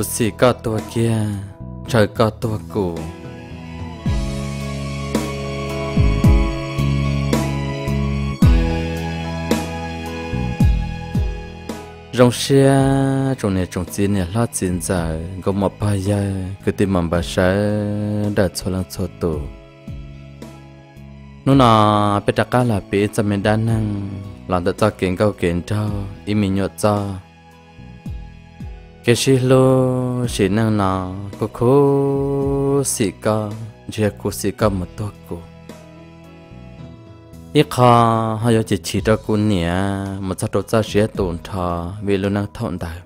cụ xì có tua kia, trời có tua cụ rong xe trong này trong chín này lo chín giờ có một bài giờ, cứ tìm mầm bà sẽ đã cho lăng cho tù. Nó nọ bây giờ cả là bị cho mình đa năng. Làm được cho kiến câu kiến cho ý mình nhớ cho cái xí lô xí năng nọ, cô khô xí ca chỉ cô xí ca một tuột cô ít khó họ có chỉ chỉ cho cô nhỉ một sao đồ ra sẽ tổn thọ vì luôn năng thọn đại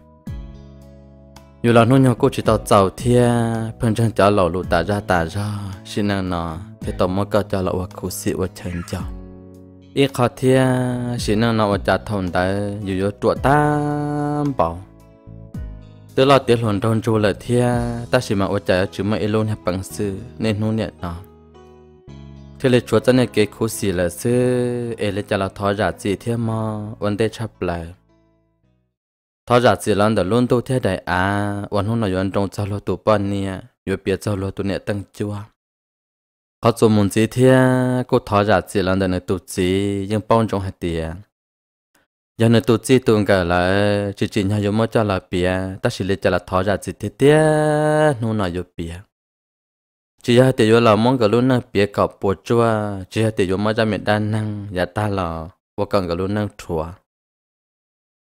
dù là nô nhỏ cô chỉ tao giàu thia phần chân cho lẩu lụ tả ra tả ra, xí năng nọ, thì tao mới có cho lẩu cô xí và chân cho. Ít khó thia xí năng nọ và trả thọn đại dù có trụ tam bảo từ lo tiếng luận đồn chú là thia, ta chỉ mà ở chữ chứ mà elon hay bằng sư, nên nó nhẹ nọ. Thế là chúa chân này cái khu xì là sư ấy là cho là thọ giả gì thế mà vấn đề chấp lại. Thọ giả gì lần đầu luôn tu thế đại à vấn hôn nào yon trong cho lo tu bao nia yo biết cho lo tu nè tăng chúa có 做梦 gì thế cô thọ giả gì lần đầu này tu gì nhưng bao trong hai tiền giờ này tôi chỉ tu cả là, chỉ chỉ nhau yo mới cho là bia ta chỉ lấy cho là thọ ra chỉ thế thế nó nào cho bia chỉ là để cho là mong cái luôn là bia cọp bùa chua, chỉ là để cho mới ra miền đan năng giờ ta là vô cần cái luôn năng chua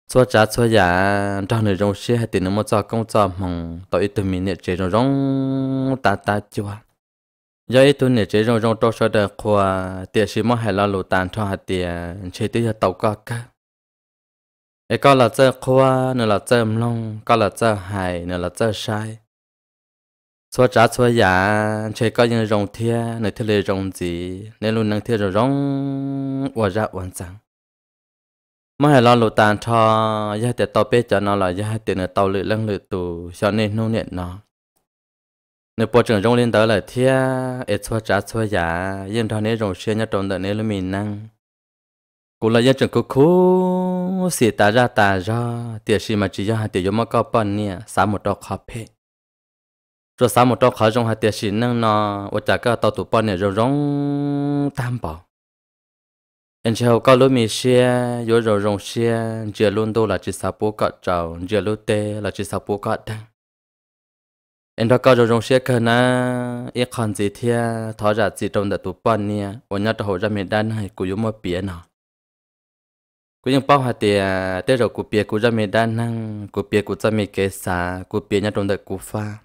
chua dạ, trả chua giả trong này trong xe hay tiền nó mới cho công cho mong tội ít tụi mình nè chế trong trong ta ta chua. Giờ ít tụi này chế trong trong tôi sẽ đời khoa tiền sĩ mới hay là lụt tàn cho hạt tiền chỉ tới tàu có cả ấy có là chơi khoa, nữa là chơi mông có là chơi hài, nữa là chơi sai. Xóa trả xóa giả, chơi có những rồng thia nơi thế lệ rồng gì nên luôn năng thia rồi rong và ra hoàn chẳng. Mà hãy lo lụt tàn cho gia tiền tàu bê cho nó là gia tiền ở tàu lự lăng lự tù, cho nên nô niệm nó. Nếu bộ trưởng rong lên tới là thia ấy xóa trả xóa giả nhưng thằng này rồng xuyên nhất trong đợt này là mình năng cũng là gia trưởng cô cố xì ta ra ta ra, tiệt xì mà chỉ cho hai tiệt giống mà có bận nè xả một đọc khó phê. Rồi xả một trò khó trong hai tiệt sĩ năng nó và chả có tàu tụ bận nè rồi rong tam bảo anh chào có lối mi xe rồi rồi rong xe giờ luôn đâu là chỉ sao bố cọ trầu giờ luôn tê là chỉ sao bố cọ đăng anh đã có rồi rong xe cơ na ít còn gì thia thọ ra gì trong đợt tụ bận nè và nhớ hồ ra miền đan này cũng giống mà biển nào cú những bao hạt tiền tê rồi cú bia cú ra miền đan năng cú bia cú ra miền kế xả cú bia nhà trong đợt cú pha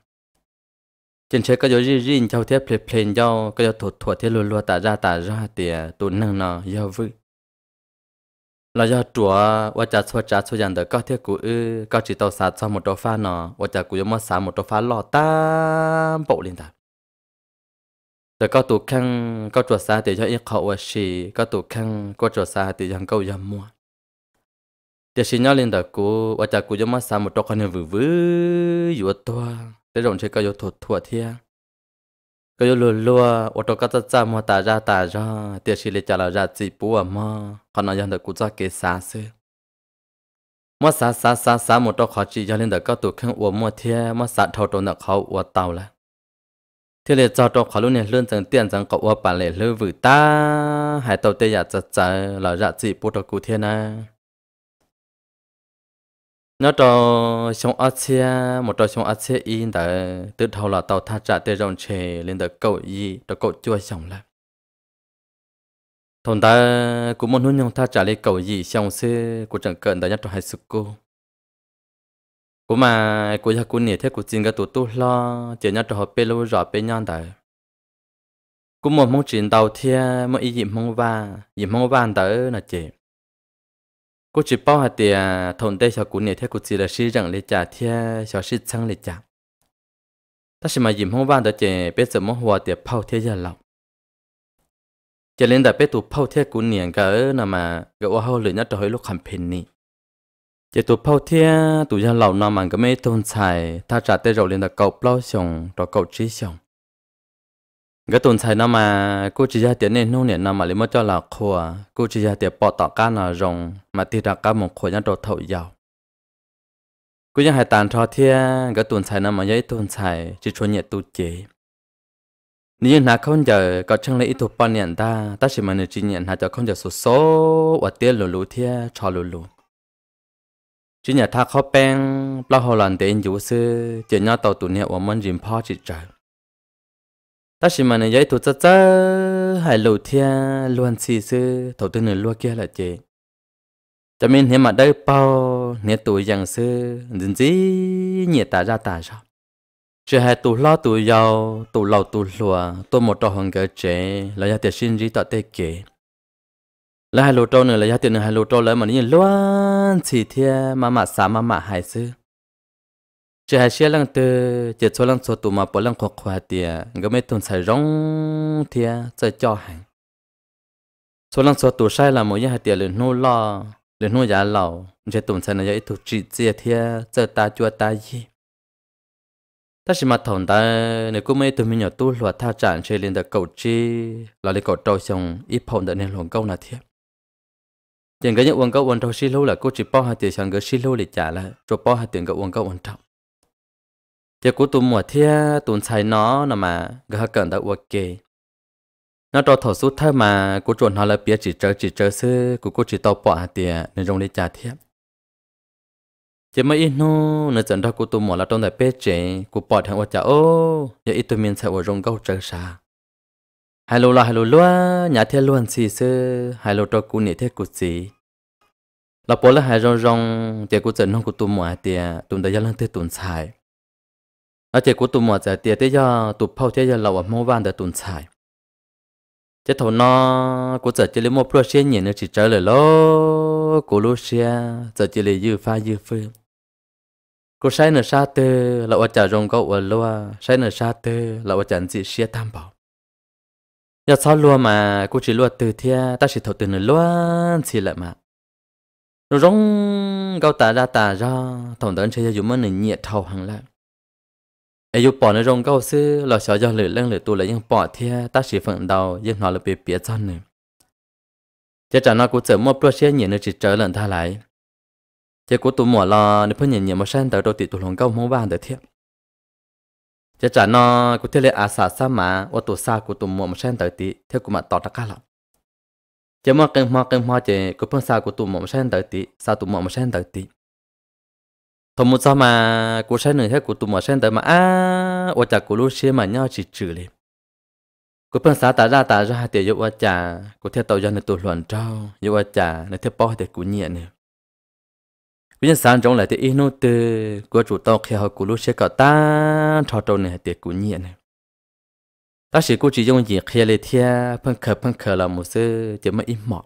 trên chơi có gió gì gì cho thế plei plei cho có gió thuật thuật thế luôn luôn tả ra tả ra thì tụ năng nó giao vui là do chùa và cha xua cha xua dàn được có thế cú ư có chỉ tàu sát cho một đồ pha nó và cha cú giống một sát một đồ pha lọ tam bộ lên ta để có tụ khăn có chuột xa thì cho ít khẩu và xì có tụ khăn có chuột xa thì cho câu dầm mua. Tiếc xin nhau lên được cụ và cha cụ cho một xa một đồ con vừa vừa vừa toa. Để rộng chơi cao yếu thuật thuật thia. Cao yếu lùa lùa và tô cái ta mua tà ra tà ra. Tiếc xin lấy trả lại ra chỉ bố à mà còn nói rằng được cụ cho cái xa xưa mà xa xa xa xa một đồ khó chỉ cho lên được các tụ khăn uống mua thia. Mà xa thâu đồ được khó uống tàu là thế là cho đồ khó lúc này lươn dần tiền dần cậu uống bà lệ lưu vử ta. Hãy tàu tê giả chật chật là ra chỉ bố đồ cụ thiên à nó cho xong ở xe một trò xong ở xe in đã từ thâu là tàu tha trả tê rong chè lên tới cậu gì cho cậu chua xong lại. Thằng ta cũng muốn nhung tha trả lên cậu gì xong xe của chẳng cần đã nhắc cho hai sự cô. Cũng mà của gia cũng nhỉ thế của chính cái tụ tu lo, chỉ nhắc cho họ bê lâu rõ bê nhon tại cũng một mong chuyện tàu thiên mà ý gì mong va gì mong va tới là chị กูจะป้อหาเตียทนได้ชาวกุนเนี่ยเท่ากูจีละชื่อจังเลยจ่าเท่ชาวชื่อช่างเลยจ่าถ้าสมายิมห้องบ้านแต่เจเป็ดสมหัวเตียเผาเท่ยาเราจะเล่นแต่เป็ดตัวเผาเท่กุนเนี่ยก็เออนามาก็ว่าเขาเหลือนัดต่อให้ลูกคำเพนนี่จะตัวเผาเท่ตัวยาเรานามันก็ไม่ทนใช้ถ้าจ่าเต้เราเล่นแต่เก่าเปล่าชงต่อเก่าชี้ชง cái tuần sai nó mà cô chỉ ra tiền nên nô niệm nó mà lấy mất cho là khua à. cô chỉ ra tiền bỏ tỏ cá nó rồng, mà tiền đặt cá một khổ nhát đồ thầu giàu. Cú ยัง hai tàn cho thiên cái tuần sai nó mà giấy tuần sai chỉ cho nhẹ tu chế. Nếu na không giờ có chân lấy ít thuộc bao nhiêu ta ta chỉ mà nếu chỉ nhận cho không giờ số số, và tiền lù lù thiên cho lù lù. Chỉ nhà ta khó bèn bao hồ lần tiền chủ sư, chỉ nhau tàu tụ nhẹ và mình dìm phó chỉ trời ta chỉ mà này giấy tụt chất chất hay lầu thia luôn xì sư thầu tư nửa lúa kia là chế cho mình hiện mà đây bao nhiệt tuổi dần sư dần dĩ nhiệt tả ra tả sao chỉ hai tụ lo tụ giàu tụ lầu tụ lùa tôi một trò hồng cái chế là gia tiền sinh dĩ tạo tê kể là hai lô trâu nữa là gia tiền nữa hai lô trâu lấy mà nhìn luôn xì thia mà mà xả mà mà hai sư chỉ hai xe lăng từ chỉ số lăng số tụ mà bỏ lăng khoa khoa tiề cái mấy tuần xài rong tiề sẽ cho hàng số lăng số tụ sai là một nhà tiề lên nô lo lên nô giá lầu chỉ tuần xài này gia ít tụ chỉ tiề tiề sẽ ta chua ta gì ta chỉ mà thằng ta nếu cũng mấy tụi mình nhỏ tu luật tha trạng chơi lên được cầu chi là lấy cầu trâu xong ít phòng đã nên luồng câu là thiệt chẳng cái những uống câu uống trâu xí lâu là cô chỉ bao hai tiền sang cái xí lâu để trả là rồi bao hai tiền cái uống câu uống trâu giờ cô tụi mùa thiệt tụi xài nó là mà gỡ cần đã ok nó cho thổ sút thơ mà, cô chuẩn họ là bia chỉ chơi chỉ chơi sư của cô chỉ tao bỏ tiền nên dùng để trả thiệt chỉ mới ít nô nó chẳng đâu cô tụ mùa là trong đại bê chế cô bỏ thằng cha ô giờ ít tụi mình sẽ ở trong câu chơi xa hai lô là hai lô luôn nhà thiên luôn xì sư hai lô cho cô nị thế cô gì là bỏ là hai rong rong thì cô dẫn nó cô tụm mùa tiền tụi đại gia lên tới tụi xài ở chỉ của tụi mỏ giờ thì tới giờ tụi phao thế giờ là ở mua van để tụi xài chứ thầu nó cô giờ chỉ lấy một pro nhẹ nữa chỉ chơi lại lo cô lúc xe giờ chỉ lấy dư pha dư phương cô sai nửa sa tơ là ở chả rồng có ở loa sai nửa sa tơ là ở chẳng gì xia tam bảo giờ sao loa mà cô chỉ loa từ thia ta chỉ thầu từ nửa loa chỉ lại mà rồi rong câu ta ra ta ra thằng đơn chơi dùng món này nhẹ thầu hàng lại ai dùng bỏ nó rong câu xứ là sợ do lửa lên lửa tu lại nhưng bỏ thia, ta chỉ phận đầu nhưng nó là bị bịa chân nữa chắc chắn nó cũng chỉ một project nhẹ nữa chỉ trở lần ta lại. Chỉ cũng tụi mỏ lo nếu phải nhận nhận một sen tới đầu tiên tụi lòng câu mua vàng tới thiệt. Chỉ trả nó cũng thế lệ à sa sa mà ở tụi sa cũng tụi mỏ một sen tới tí theo của mặt tỏ ra cả lắm chỉ mua cần mà cần mà chỉ cũng phương sa cũng tụi mỏ một sen tới tí sa tụi mỏ một sen tới tí thằng một sao mà cô sẽ nửa hết của tụi mỏ sẽ tới mà. À ở chả của lúc xưa mà nhau chỉ trừ liền. Cô phân xã ta ra ta ra thì dụ ở chả cô theo tàu dân tụi luận trâu dụ ở chả nó theo bao thì của nhẹ nè. Bây giờ sáng trong lại thì ino từ của chủ tàu khi họ của lúc xưa có ta thọ trâu này thì của nhẹ nè. Ta chỉ cụ chỉ dùng gì khi lấy thia, phân khờ phân khờ là một sự chỉ mới im mọt.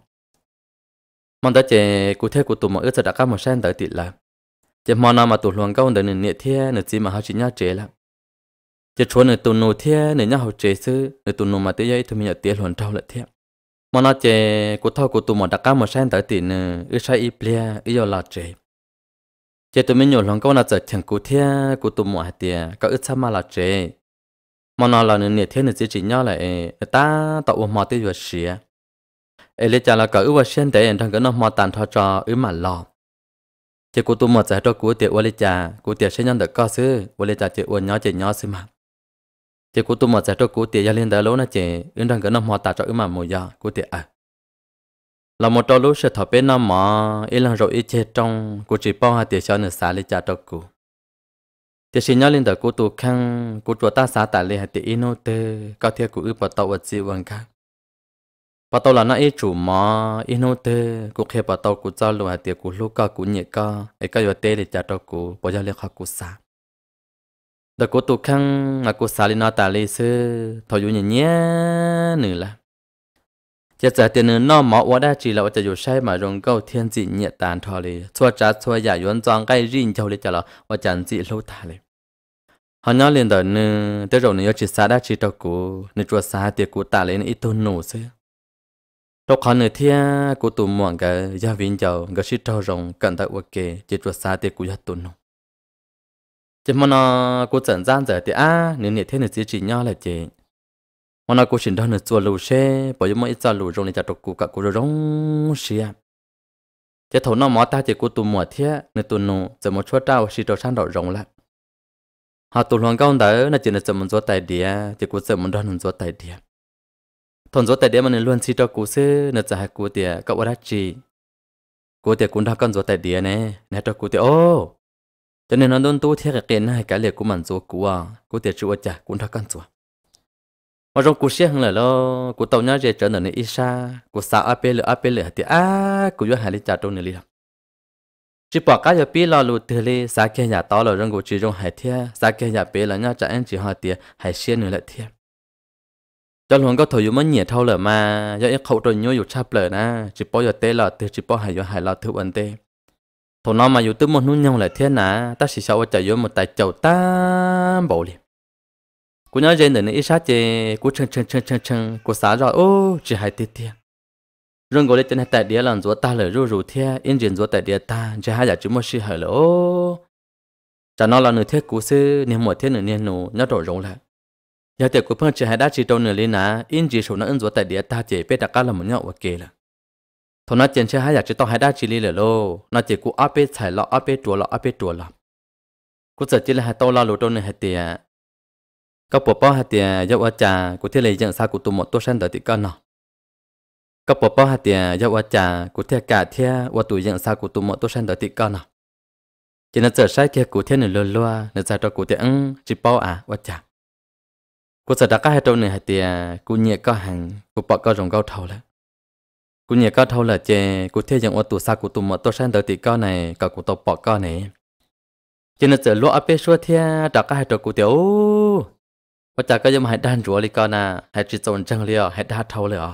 Mong ta chỉ cụ thể của tụi mọi ước sẽ đã có một sen tới tịt là chỉ mong nào mà tụ luồng câu được nửa thia nửa gì mà họ chỉ nhau chế là chỉ chỗ nửa tụ nô thia nửa nhau chế sư nửa tụ nô mà tới đây thì mình tiền luồng trâu là thia. Mong nào chế cụ thâu cụ tụ mọi đã có một sen tới tịt nửa ước sai ít bia ước là chế chế tụi mình nhổ luồng câu nào giờ thằng cụ thia, cụ tụi mọi tiền có ít sao mà là chế mà nào là nửa thiên nửa chỉ nhau lại ta tạo một tiêu vật xía ấy lấy chả là có ước xuyên để thằng cái nó mà tàn thọ cho ước mà lo chỉ cô tu một giải cho cô tiệt lấy trà cô tiệt sẽ nhận được có sư lấy trà chỉ uốn nhó chỉ nhó sư mà. Chỉ cô tu một giải cho cô tiệt gia liên đó lỗ nó chỉ ứng đang cái năm hoa tạ cho ứng mà mùi giờ cô tiệt à. Là một trò lúc sẽ thọ bên năm mà ít lần rồi ít chết trong cô chỉ bao hai tiệt cho nửa xả lấy trà cho cô tiệt sinh nhớ liên đời cô tu khăn cô chùa ta xả tại lấy hai tiền ino tê cao thiệt cô ước bảo tàu vật gì vâng khác bà tao là na ít chủ mà ít nô tê. Cụ khi bà tao cụ cho luôn hạt tiệc cụ lúc ca, cụ nhẹ ca. Ấy ca vừa tê để trả tao cụ bây giờ lấy khắc cụ sa đặc cụ tu khăng mà cô sa lên nó ta lấy sư thầu dụ nhẹ nhẹ nữa là chỉ trả tiền nữa nó mỏ quá là chỉ dụ sai mà rong câu thiên dị nhẹ tàn thò lì. Xua trả xua giả yuan cái riêng châu lì trả là và chẳng dị lâu ta lì. Họ nhớ liền đời nữa tới rồi nữa chỉ sa đa chỉ tao cụ. Nữa chùa sa tiệc cụ ta lấy ít tôn nổ sư lúc khó nửa thia cụ tụ muộn cái gia viên giàu cái sĩ trâu rồng cận tại ok chỉ cho xa tiệc cụ gia tôn nó. Chỉ mà nó cụ trần gian giờ thì à nếu nửa thế nửa chỉ chỉ nhau là chị mà nó cũng xin đó nửa chùa lù xe, bởi vì mỗi ít lù rong này chặt cụ cả cụ rong xe chỉ thầu nó mỏ ta chỉ của tụ mùa thế nửa tụ nó giờ một chỗ trao xí trâu sang đậu rộng lại họ tụ hoàng cao đó nó chỉ là giờ một chỗ tài địa, chỉ của giờ một đòn một chỗ tài địa thôn chỗ tài địa mà nên luôn xí cho cũ xứ nó trả hai của địa cậu đã chỉ của tiề cũng đã con chỗ tài địa này nè cho của tiề ô! Cho nên nó đôn tu thiệt cái kiện này, cái liệt của mình chỗ cũ à của tiề chịu chả cũng đã con chỗ mà trong cuộc sống là lo cuộc tàu nhá trở nên ít xa cuộc xã áp lệ áp lệ thì à cuộc yêu hai lý trả trong này liền. Chỉ bỏ cái giờ pi lo lụt từ li xa kia nhà to là trong cuộc chỉ trong hai thiệt xa kia nhà bê là nhá trả anh chỉ họ tiền hai xe nữa lại thiệt cho luôn có thời mới nhẹ thâu lờ mà. Do ít khẩu rồi nhớ dục chắp lờ na chỉ bỏ giờ tê lờ tê chỉ bỏ hải giờ hải lờ thứ vấn tê. Thổ nó mà dù tư một nút nhau lại thế nà, ta chỉ sợ chạy vô một tài chầu ta bộ liền. Cú nhớ trên đời ít sát chê, cú chân chân chân chân chân, cú xá rồi ô, chỉ hải tê tê rừng gọi lên tại địa lần rùa ta lờ rùa rùa thế yên diện rùa tại địa ta, chỉ hai giả chỉ một sự hải lờ ô. Chả nó là nửa thế cú sư niệm một thế nửa niệm nụ nhớ đổi rộng lại giờ tiệc của phương chỉ hai đã chỉ trâu nửa lên nà yên chỉ số nó ứng dụng tại địa ta chỉ biết đặt cả là một nhau ok là. Thôi nó trên chỉ hai giờ chỉ tao hai đã chỉ li là lô. Nó chỉ cú áp bê chạy lọ áp bê chùa lọ áp bê chùa lọ. Cú giờ chỉ là hai tao lo lô trâu nửa hai tiền các bộ bao hạt tiền ở trà của thế này dẫn sao của tụ một tô sen đợi tí con nào các bộ bao hạt tiền ở trà của thế cả thế và tụ dẫn sao của tụ một tô sen đợi tí con nào chỉ là giờ sai kia của thế này lô lô nên giờ cho của thế ăn chỉ bao à và trà cô sợ đã các hai trâu này thì cô nhẹ có hàng cô bỏ có rồng cao thầu là cô nhẹ có thầu là chè cô thấy rằng ô tụ sa cô tụ mọ tôi sang tới thì con này, cả cô tụ bỏ con này. Cho nên giờ lúa áp xua thì đã các hai trâu cô tiểu. Và chả có dám hãy đan rúa li con à hãy chỉ trộn chân liều hãy đa thầu liều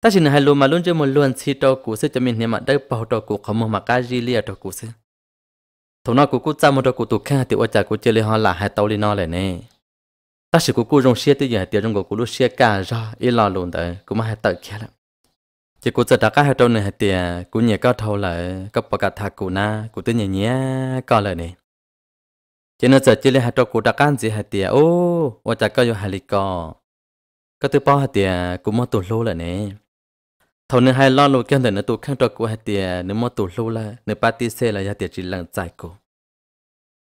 ta chỉ hãy luôn mà luôn chơi một luôn si trâu cô sẽ cho mình niệm mà đây bảo trâu cô không mà mà cái gì liều trâu cô sẽ thằng nào cô cứ chăm một trâu cô tụ kha thì ô chả cô chơi li ho là hai tàu li no lại nè ta sẽ cố cô rong xe tới giờ tiền rong của cô lúc xe cả ra ít lo luôn đấy cũng mà hai tờ kia lắm chỉ cố giờ đã cả hai trâu này hai tiền cố nhẹ cao thâu lại cấp bậc cả thà cô na cô tới nhẹ nhẹ cao lại này chỉ nó giờ chỉ là hai trâu cố đã can gì hai tiền ô ô chả có vô hai lì cò có thứ bao hai tiền cố mất tụt lô lại này thâu nên hai lo lô kia thì nó tụt khăn trâu cố hai tiền nó mất tụt lô lại ba tí xe là hai tiền chỉ lặng chạy cô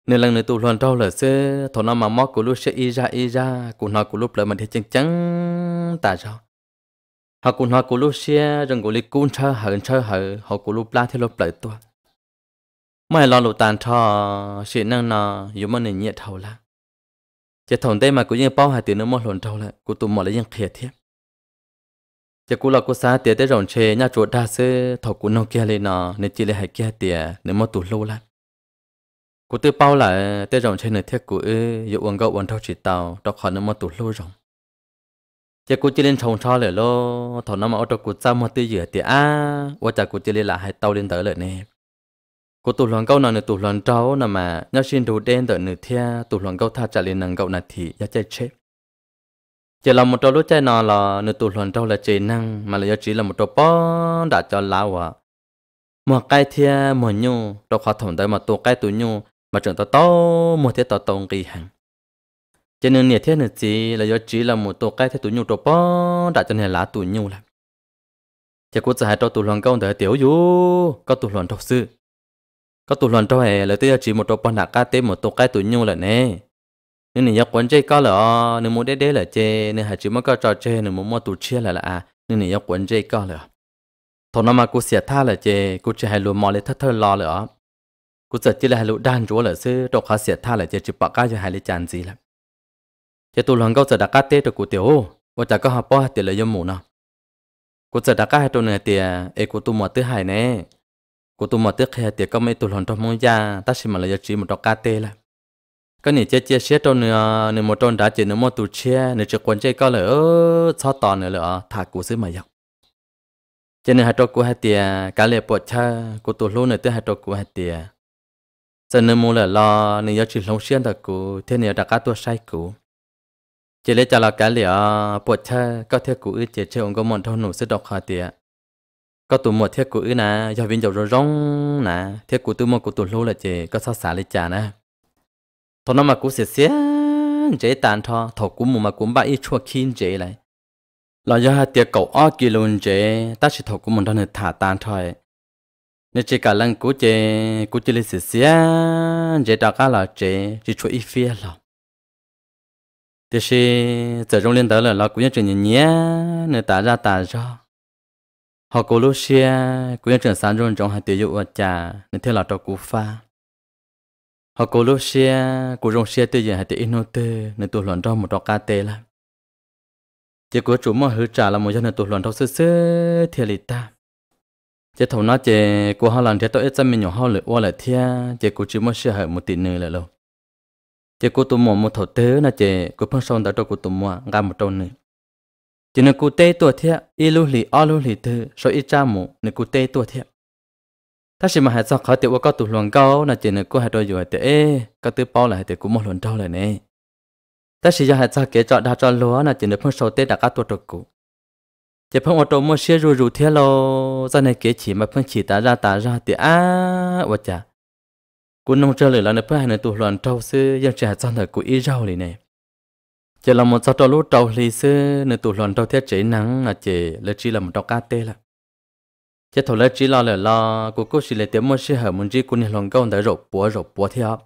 nên lần nữa tụ luận trâu là sẽ thổ nó mà mót của lúc sẽ y ra y ra. Cụ nó của lúc lại mình thì chân trắng tại sao họ cụ nó của lúc xe rừng của lịch cún chơi hở chơi hở. Họ của lúc la thì lúc lại tua mày lo lụt tàn thọ chuyện năng nó dù mà nên nhiệt thầu là. Chỉ thằng đây mà cũng như bao hai tiền nữa một luận thầu là của tụm một là những khía thiệt chỉ cú là cú xa tiền tới rộng chê, nhà chuột đa sư thổ của nông kia lên nó nên chỉ là hai kia tiền nếu mà tụ lâu lại cũng tư bao lại tê rộng trên nơi thiết cũng dù uống gạo uống thau chỉ tàu đó khỏi nếu mà tụt lô rộng chỉ cũng chỉ lên trồng cho lại lô thầu nó mà ô tô cũng ra mà tư dựa tiền à và chả cũng chỉ lên là hai tàu lên tới lại nè cô tụ luận câu nào nữa tụ luận trâu nè mà nhớ xin đủ đen tới nửa thia tụ luận câu tha trả lên nàng gậu nà thì giá chạy chết. Chỉ là một trâu lúc chạy nọ là nửa tụ luận trâu là chế năng, mà là do chỉ là một trâu bó đã cho lão à. Một cái thia, một nhu trâu khó thủng tới mà tụ cái tụ nhu mà trường tao to, một thế tao tông kỳ hàng cho nên nhiệt thế nữa chỉ là do chỉ là một tổ cái thế tụ nhu tổ bó, đã cho nên lá tụ nhu là chỉ có chỉ hai tổ tụ loạn câu để tiểu du, có tụ luận trâu sư. Có tụ luận cho hè là tôi chỉ một tổ bọn đã cá tế một tổ cái tụ nhu là nè nên này quấn chơi có là nếu muốn đế đế là chơi nên hãy chỉ mới có trò chơi nên muốn mua tụ chia là là à nên này quấn chơi có là thằng nó mà cô xỉa tha là chơi cô chỉ hay luôn mò lên thất thơ lo là cô giật chỉ là hay luôn đan chúa là sư đồ khó xỉa tha là chơi chỉ bạc cái cho hay lấy chán gì là chơi tụ luận câu giờ đặc cá tế được cô tiểu và chả có học bao tiền là yếm mù nào cô giờ đặc cá hai tổ này tiền ấy cô tụ một thứ hai nè. Cô tu mà tiếc khi tiệc có mấy tụ lần trong mong gia, ta chỉ mà là chỉ một trò cá tê là cái này chia chia sẻ trong nữa nếu một trong đã chỉ nếu một tụ chia nếu chỉ quan chơi có là ơ cho tòn nữa là ờ, thả cụ xứ mà dọc cho nên hai trò cụ hai tiề cả lệ bộ cha cụ tụ luôn nữa tới hai trò cụ hai tiề giờ nếu mua là lo nếu giờ chỉ lông xuyên thật cụ thế nếu đã cá tua sai cụ chỉ lấy cho là cái liệu bộ cha có thể cụ chỉ chơi ông có món thâu nụ sẽ đọc hai tiệt có tụ một thiết của nè giờ viên dầu rồi rong nè thiết cú tụ một cú tụ lô là chỉ có sao xả lấy trả nè. Thôi nó mà cú xịt xé chế tàn thọ thọ cú mù mà cũng ba ít chua kín chế lại. Là giờ hai tiệc cậu ở kỳ luôn chế, ta chỉ thọ mòn một thằng thả tàn thôi nên chỉ cả lần cú chế cú chế lịch sử xia chế đã cả là chế chỉ chú ít phía là thì 是 giờ trong liên đó là nó nhân như chuyện nhẹ nên ta ra ta ra họ cố lúc xia cú nhân trưởng sáng trong trong hai tiêu dụ ở trà nên theo là cho cú pha họ cố lúc xia cú trong xia tiêu dụ hai tiêu inô tư nên tụ luận trong một trò cá tê là chỉ có chủ mà hứa trả là một dân nên tụ luận trong sơ sơ thiệt lì ta chế thầu nó chế của họ làm thế tôi ít mình nhỏ họ lựa qua lại thia chế của chỉ mới sẽ một tỷ nữa là lâu. Chế của tụi mò một thầu tớ là chế của phong sông đã cho của tụi mò ra một trâu nữa chế nên của tê tuổi thia y lưu lì o lưu lì thứ số ít cha mù nên của tê tuổi thia ta chỉ mà hãy cho khó tiểu có tụi luồng cao là chế nên của hai đôi rồi tê có tứ bao là lại tê của một luồng trâu lại nè. Ta chỉ cho hãy cho kế cho đa cho lúa là chế nên phong sông tê đã các tuổi trâu cụ chỉ phong ô tô mua xe rù rù thế lo ra này kế chỉ mà phong chỉ ta ra ta ra thì à vợ chả cũng nông chơi lại là nó phải này tụ loạn trâu sư dân trẻ trong thời của ý rau này này chỉ là một sao trâu lúa trâu lì sư nên tụ loạn trâu thiết chế nắng là chỉ là chỉ là một trâu cá tê là chỉ thầu là chỉ lo là lo của cô chỉ là tiếng mua xe hở muốn chỉ cũng nên lòng câu để rộp búa rộp búa theo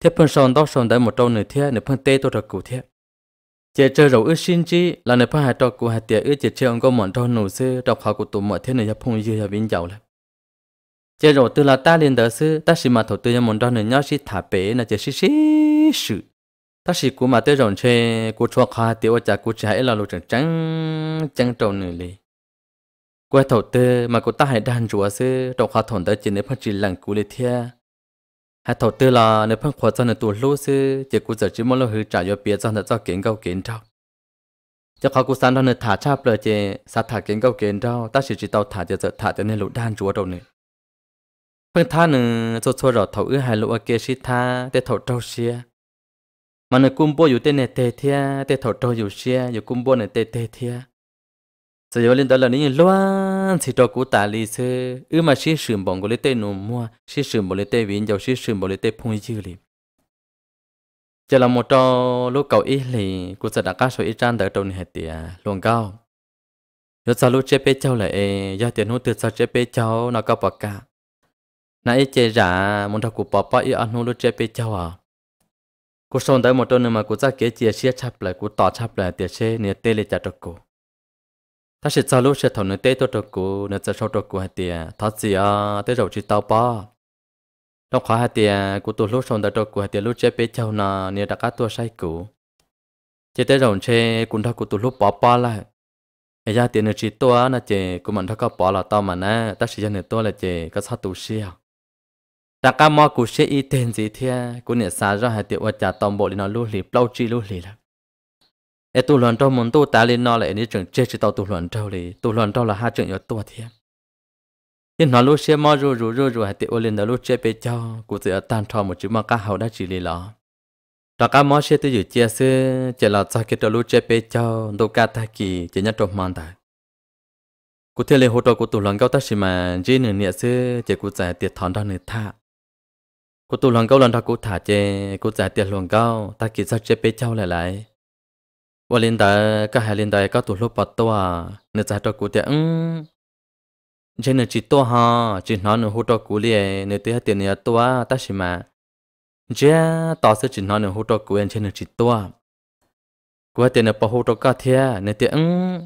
thiết phong son đó son để một trâu nữa thiết nữa phong tê tôi được cụ thiết chế chơi rồi ước xin chi là nơi phá hại trò của hạt tiệt ước chế chơi ông có mọn trò nụ sư đọc họ của tụ mọi thế này nhập phong dư nhập biến giàu lại chế rồi từ là ta liền đỡ sư ta xì mà thổ tư món trò này nhau xì thả bể là chế xì xì sự ta xì của mà tới rồi chơi của chua khá tiệt ở chả của trái là lục trắng trắng trắng trâu nửa lì. Qua thổ tư mà của ta hãy đàn rùa sư đọc họ thổn tới chế nơi phát triển lặng của lì thiê hay thầu tư là nếu phân khoa cho nên tụ lúa sư chỉ cụ giờ chỉ muốn lo hư trả cho bia cho nên cho kiến câu kiến trâu cho họ cụ san đó nên thả chắp lời chỉ sát thả kiến câu kiến trâu ta chỉ chỉ tàu thả cho giờ thả cho nên lũ đan chúa đâu nữa phân tha nữa cho cho rồi thầu ư hai lũ kia sĩ tha để thầu trâu xia mà nơi cung bốอยู่tên này tê thia để thầu trâuอยู่xia อยู่ cung bố này tê tê thia giờ yo lên đó là những loan chỉ cho cú tả lý sư ư mà xí sườn bổng của lấy tên nụ mua xí sườn bổng lấy tên viên giàu xí sườn bổng lấy tên phong dư li giờ là một trò lúc cầu ít lì cú sẽ đặt các số ít trang đỡ trong này tiệt luôn cao. Giờ sau lúc chế bé cháu lại giờ tiền hút từ sau chế bé cháu, nó có bạc cả. Nãy chế giả muốn thằng cụ bỏ bỏ ý ăn hút lúc chế bé cháu à. Cô xong tới một trò nữa mà cô ra kế chia chia chắp lại cô tỏ chắp lại tiệt chế nè tê lên chặt được cô ta sẽ cho lúc sẽ thầu nơi tê tôi cho cô nơi cho sau cho cô hai tiền thoát gì à tê rồi chỉ tao bỏ trong khóa hai tiền của tôi lúc sau đã cho cô hai tiền lúc chế bé cháu nà nè đã cá tôi sai cô chế tê rồi chế cũng đã của tôi lúc bỏ bỏ lại bây giờ tiền chỉ tôi nè chế của mình đã có bỏ là tao mà nè ta sẽ cho nơi tôi là chế có sao tu xia đã cá mò cô sẽ y tiền gì thế của nè xa ra hai tiền ở trả toàn bộ đi nó lưu lì bao chi lưu lì là ai tu luận trâu muốn tu ta lên nó lại những trường chết chỉ tao tu luận trâu đi tu luận trâu là hai trường yếu tua thiệt nhưng nó lúc xe mò rù rù rù rù hay tiêu lên đó lúc chơi bê cho, cụ tự tan trò một chữ mà cá hậu đã chỉ lì lọ. Đó cá mò xe tự dự chia sẻ chỉ là cho cái đó lúc chơi bê cho đâu cá ta kỳ, chỉ nhất trộm mang ta. Cụ thể là hỗ trợ cụ tu luận cao ta chỉ mà chỉ nửa nhẹ xe chỉ cụ giải tiệt thọn đó nửa tha. Cụ tu luận cao lần đó cụ thả chế cụ giải tiệt luận cao ta kỳ sao chơi bê cho lại lại và lên đại các hai lên đại các tụ lúc bắt toa à? nếu giải cho cụ tiệt ừm trên nơi chỉ toa ha, chỉ nói nữa hỗ trợ cụ liền nếu tiệt tiền này toa ta chỉ mà. Chỉ tao sẽ chỉ nói nữa hỗ trợ cụ em, trên nơi chỉ toa à. cụ tiền này bảo hỗ trợ cả thế nếu tiệt ừm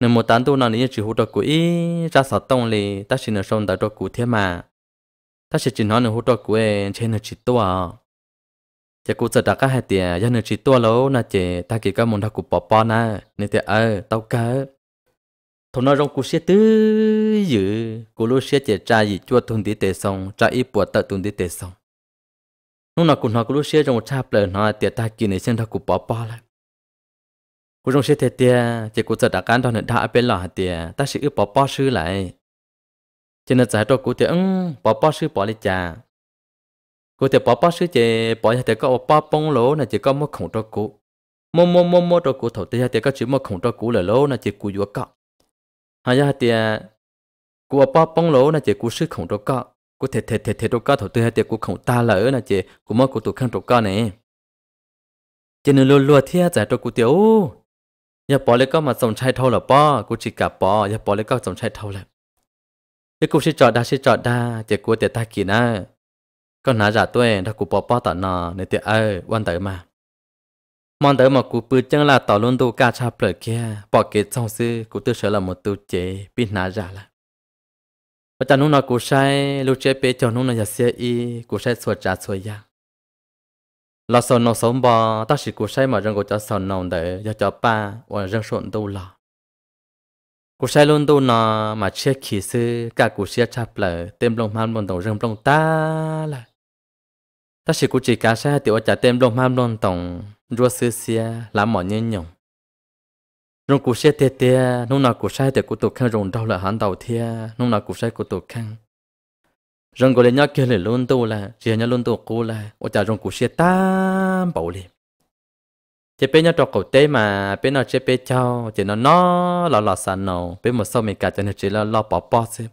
nếu một tán tu nào này chỉ hỗ trợ cụ ý, ra sao tông li ta chỉ nói xong đại cho cụ thế mà. Ta chỉ chỉ nói nữa hỗ trợ cụ em, trên nơi chỉ toa chỉ cụ sẽ đặt hai tiền dân chỉ tua lâu na chỉ ta chỉ có muốn thằng cụ bỏ bỏ na nên thì ờ tao cả thôn nó trong cụ sẽ tư dữ, cụ lúc sẽ chỉ trả gì chua đi tệ xong trả ít bùa tợ thùng đi tệ xong lúc nào cụ nói cụ lúc sẽ trong cha lời nó tiền ta kỳ này xem thằng cụ bỏ bỏ lại cụ trong sẽ thế tiền chỉ cụ sẽ đặt cái đó nên đã bên lò tiền ta sẽ ít bỏ bỏ sư lại. Cho nên giải cho cụ tiền bỏ bỏ sư bỏ đi trả cô thì bỏ bỏ sư chị, bỏ thì có bỏ bông lỗ là chỉ có một khổng cho cũ. Mô mô mô mô cho cũ thầu thì thì có chỉ một khổng cho cũ là lỗ là chỉ cũ vừa có hay là thì cô bỏ bông lỗ là chỉ cũ sư khổng cho cọ. Cô thể thể thể thể cho cọ thầu thì thì cũ khổng ta lỡ là chỉ cũ mất cũ tụ khăn cho cọ này chỉ nên luôn luôn thì giải cho cũ tiểu. Giờ bỏ lấy có mà sống trai thâu là bỏ cô chỉ cả bỏ giờ bỏ lấy có sống trai thâu là cái cú sĩ trọ đa sĩ trọ đa, chỉ cú để ta kỳ na con nã giả tuổi đã cụ bỏ bỏ tận nọ để tiệt ơi quan tới mà. Mong tới mà cụ bự chân là tỏ luôn tu ca chạp lời kia, bỏ kế trong sư, cụ tư sở là một tu chế biết nã giả là. Và cha nung nó cụ sai lúc chế bé cho nung nó giả xe y, cụ sai xua trả xua ya là sầu nó sống bò ta chỉ cụ sai mà răng cú cho sầu nồng để cho cho ba và răng sụn tu là cú sai luôn đâu nó mà chia khí sư, cả cú chia chạp lại tem lông man luôn đầu rừng lông ta là ta chỉ cố chỉ cá sai tiểu trả tem lông ham lông tổng rùa xưa xia làm mỏ nhân nhộng rong cú xe tê tê nung nào cú sai thì cú tổ khăn rong đau là hắn đầu thia nung nào cú sai cú tổ khăn rong gọi lên nhắc kia lên luôn tu là chỉ nhớ luôn tu cú là ở trả rong cú xe tam bảo liền chỉ bên nhớ trọc cổ tê mà bên nó chỉ bên cháu chỉ nó nó lò lò sàn nổ bên một sau mình cả cho nên chỉ là lo bỏ bỏ xí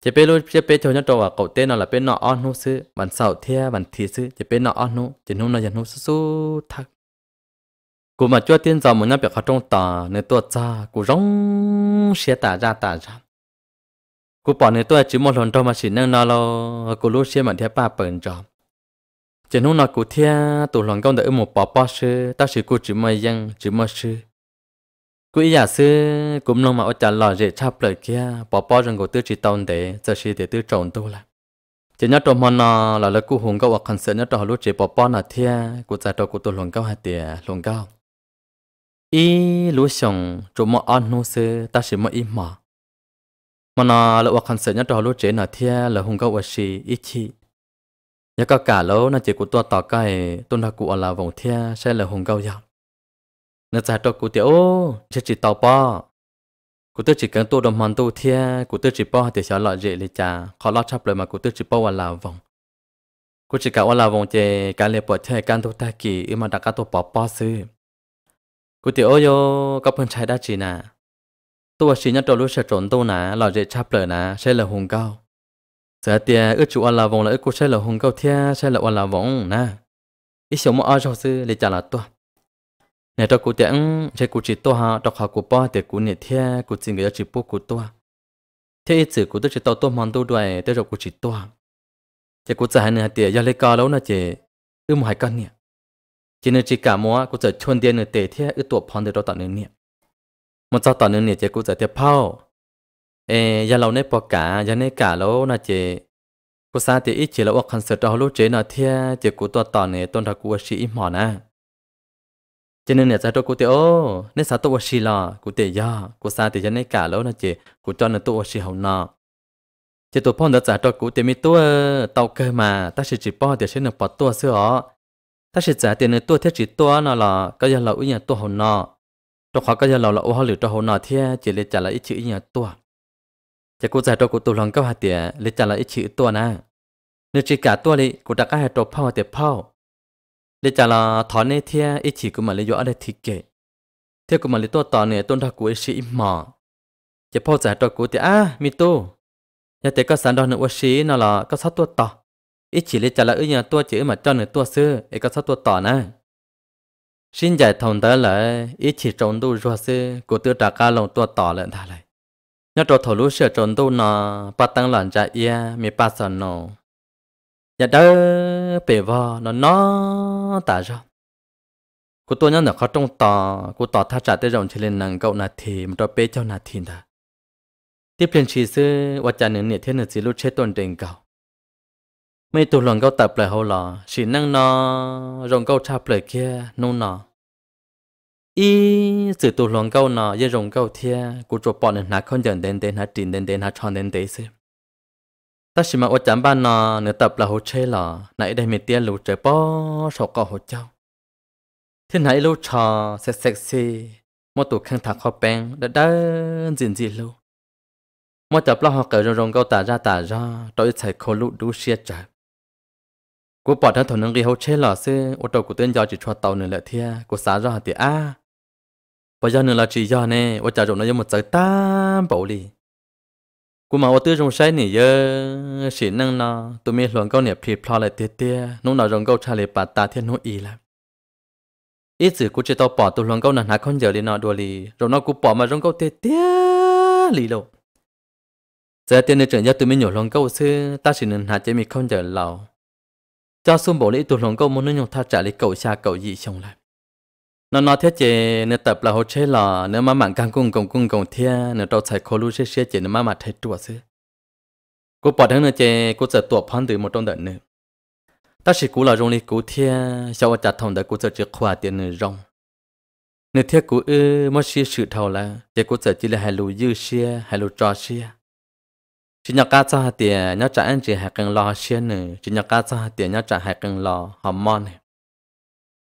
chỉ bên lúc chỉ cho cháu nhớ trọc cậu tên nó là bên nó on hú xí bản sầu thea bản thi xí chỉ bên nó on hú chỉ nung nó dần hú su su thắc cú mà cho tiên giờ muốn nhớ việc họ trong tờ nên tôi cha cú rong xe tả ra tả ra. Cú bỏ nên tôi chỉ một lần đâu mà chỉ nâng nó lo cú lúc xe mà theo ba bận rồi chỉ nung nói cú theo tụ lần công đợi một bỏ bỏ sư ta chỉ cú chỉ mày dân chỉ mới sư cú giả sư cũng nông mà ở trả lò dễ chắp lời kia. Bỏ bỏ rằng của tư chỉ tông để giờ chỉ để tư trộn tu là chỉ nhớ trong mòn nó là lời cú hùng câu hoặc khẩn sự nhớ trong lúc chỉ bỏ bỏ là theo của giải trong của tôi luồng câu hạt tiề luồng câu ý lúa sòng chỗ mà ăn nô sư, ta chỉ mà ít mà mà nó là hoặc khẩn sự nhớ đó lúc chế nó thia là hung hoặc washi ít chi. Nhớ có cả lâu nó chỉ của tôi tỏ cái tôi đã cụ là vòng thia, sẽ là hung câu giàu nó giải cho của tiểu chỉ chỉ tàu po cụ tôi chỉ cần tôi đồng hoàn tu thia cụ tôi chỉ po thì sẽ lợi dễ lấy cha khó lo chấp lời mà cụ tôi chỉ po là vòng. Cụ chỉ cả là vòng chè, cả lệ bỏ chơi can tu ta kỳ mà đặt cả tôi bỏ po sư. Cụ tiểu yo có phần trái đã chỉ nà. Tôi chỉ nhớ trâu lúc sẽ trốn tôi nà lò dễ chấp lời nà, sẽ là hùng cao. Giờ tia ước chủ là vòng là ước cụ sẽ là hùng cao thia, sẽ là là vòng, nà. Ít sống một ai sư để trả là tôi nè cho cụ tiếng chế cụ chỉ to ha, đọc học cụ ba để cụ nè thế, cụ chỉ người chỉ bố cụ to thế ít chữ cụ tôi chỉ tao to mòn đâu đuổi tới rồi cụ chỉ to chế cụ giải nè tiền, giờ lấy cao lâu nè chế ư một hai cân nè. Chỉ nè chỉ cả mua, cụ chỉ chôn tiền nè tệ thế, ư tuổi phong để đó tận nè nè. Một sao tận nè chế cụ chỉ tiếp phao ê, giờ lâu lâu nè chế cụ sa thì ít chỉ là ở concert đó lúc chế nè thế chế cụ to tận nè tôn thà cụ chỉ ít mòn าในปอกาอย่าในกาแล้วนะเจกูซาเตียอีเจแล้วว่าคอนเสิร์ตเราลูกเจนะเทียเจกูตัวต่อเนี่ยต้นทักกูชีอีหมอนะเจนึงเนี่ยจะตัวกูเตโอในสาตัวชีละกูเตยากูซาเตียในกาแล้วนะเจกูจอนในตัวชีเขานาเจตัวพ่อเดือดจ่าตัวกูเตมีตัวเตาเกิดมาแต่สิจีป้อเดี๋ยวฉันหนึ่งปอตัวเสื้อ ta sẽ trả tiền tua thế chỉ tua nó là cái giờ là uy nhà tua hồn nọ trong khó cái giờ là là ô họ lựa cho hồn nọ thế chỉ lấy trả lại ít chữ nhà tua chỉ cô trả cho cô tu lòng cao hạt tiền lấy trả lại ít chữ tua nè nếu chỉ cả tua đi cô đã cái hạt đồ phao tiền phao để trả là thọ này thế ít chỉ của mà lấy vô ở đây thì kệ thế của mà lấy tôi tỏ này tôn thọ của sĩ mỏ chỉ phô giải cho của thì à mi tu. Nhà tiền có sản đó nữa sĩ nó là có sát tôi tỏ ít chỉ lấy trả là ở nhà tôi chỉ mà cho nữa tôi xưa ấy có sát tôi tỏ nè. Xin giải thông tới lại ít chỉ trồng tu rồi xưa của tôi trả ca lòng tôi tỏ lại thà lại nhà trò thổ lúa sửa trồng tu nó bắt tăng lần trả ia, mi ba sản nó nhà đó bể vò, nó nó tả ra cô tôi nhớ là khó trong tỏ cô tỏ tha trả tới rồng chỉ lên nàng cậu là thì mà cho bê cho là thì ta tiếp lên chỉ sư và cha nữ nhiệt thiên là chỉ lúc chết tuần trình cầu mấy tụ lần câu tập lại hậu lò, chỉ năng nó, rồng câu chạp lại kia, nung nọ ý sự tụ lần câu nọ với rồng câu thia, cô chụp bọn nát không dần đến đến hạt chín đến đến hạt tròn đến đến xem ta chỉ mà ô chạm ban nọ nửa tập là hồ trợ lò. Nãy đây mình tiên lũ trời bó, sổ cỏ hồ châu. Thế nãy lũ trò sẽ sexy. Một tủ khăn thạc khó bèn, đã đơn dịn dị lâu một tập lo họ cởi rồng rồng câu tả ra tả ra tôi chạy khô lũ đu xia trời. Cô bỏ thân thằng ghi hồ chế lò sư ô tô của tên do chỉ cho tàu nửa lại thia, của xá ra hạt thì a bây giờ nửa là chỉ do nè, ô chả rộng nó giống một giới tam bầu lì cô mà ô tư rồng sai nè giờ xỉ năng nó tụi mình luận câu nè phì phò lại tiệt tia nung nào rồng câu trả lại bà ta thiên nung ý là ít chữ cú chỉ tao bỏ tụi luận câu nè nãy con giờ đi nó đùa lì. Rồi nó cú bỏ mà rồng câu tiệt tia lì đâu giờ tiền nên trưởng cho tụi mình nhổ lòng câu xưa ta chỉ nên hạt chế mình không chờ lâu cho xung bộ lý tụi lòng câu muốn nó nhổ tha trả lý cậu xa cậu gì xong lại nó nói thế chế nếu tập là hỗ trợ là nếu mà mạng càng cung cùng cung cùng thế nếu đâu chạy khô lưu chế chế chế nếu mà mà thấy chùa xưa cô bỏ thằng nữa chế cô sẽ tuột phán từ một trong đợt nữa. Ta chỉ cú là rong lý cú thế, sau chặt thòng đợt cô sẽ chỉ khoa tiền nữa rong. Nếu thế cú ư mất chi sự thầu là chế cô sẽ chỉ là hai lù dư xe hai lù trò xe chỉ nhắc cá cho hạt tiền nhớ trả anh chị hạt cần lo xia nữa. Chỉ nhắc cá cho hạt tiền nhớ trả hạt cần lo hòm mòn này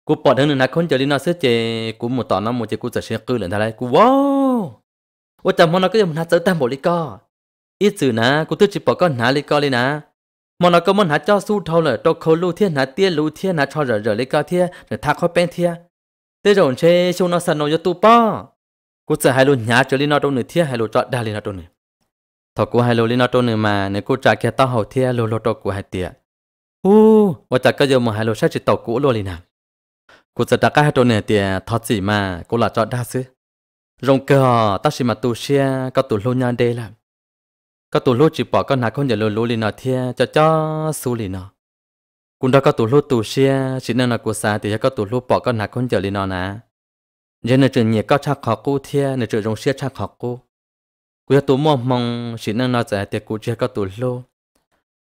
cú bỏ thằng này con giờ đi nó sẽ chơi cú một tọt nó một chơi cú sẽ chơi cư lên thay cú wow! Ôi chồng nó cái gì nó sẽ tam bộ co? Ít chữ nè cú tức chỉ bỏ con nà lý co đi nè mà nó có muốn hạt cho su thâu là cho khâu lưu thiên hạt tia lưu thiên hạt cho rửa rửa lý co thiên rồi thà khó bên thiên thế chơi chúng nó săn nó cho tu cú sẽ hai lô nhá chơi lý nó trong nửa thiên hai lô chọn đa lý nó trong nửa thọ cú hai lô lý nó trong nửa mà, nếu cú trả kia tao hậu thiên lô lô cho cú hai tia. U và chả có giờ mà hai lô sát chỉ tàu cũ luôn đi nào? cô sẽ đặt cái đồ này thì thọ chỉ mà, cô là cho đa sư. Rồng cờ ta chỉ mà tu xe, có tu lô nhau đây làm. Có tu lô chỉ bỏ con nào con nhớ lô lô liền nó cho cho su liền nó cũng đó có tu lô tu xe, chỉ nên là cô xa thì có tu lô bỏ con nào con nhớ liền nó nè giờ nữa trường nhiệt có chắc học cô thia nữa trường rồng xe chắc học cô cô tu mong mong chỉ nên nó giải thì cô chưa có tu lô.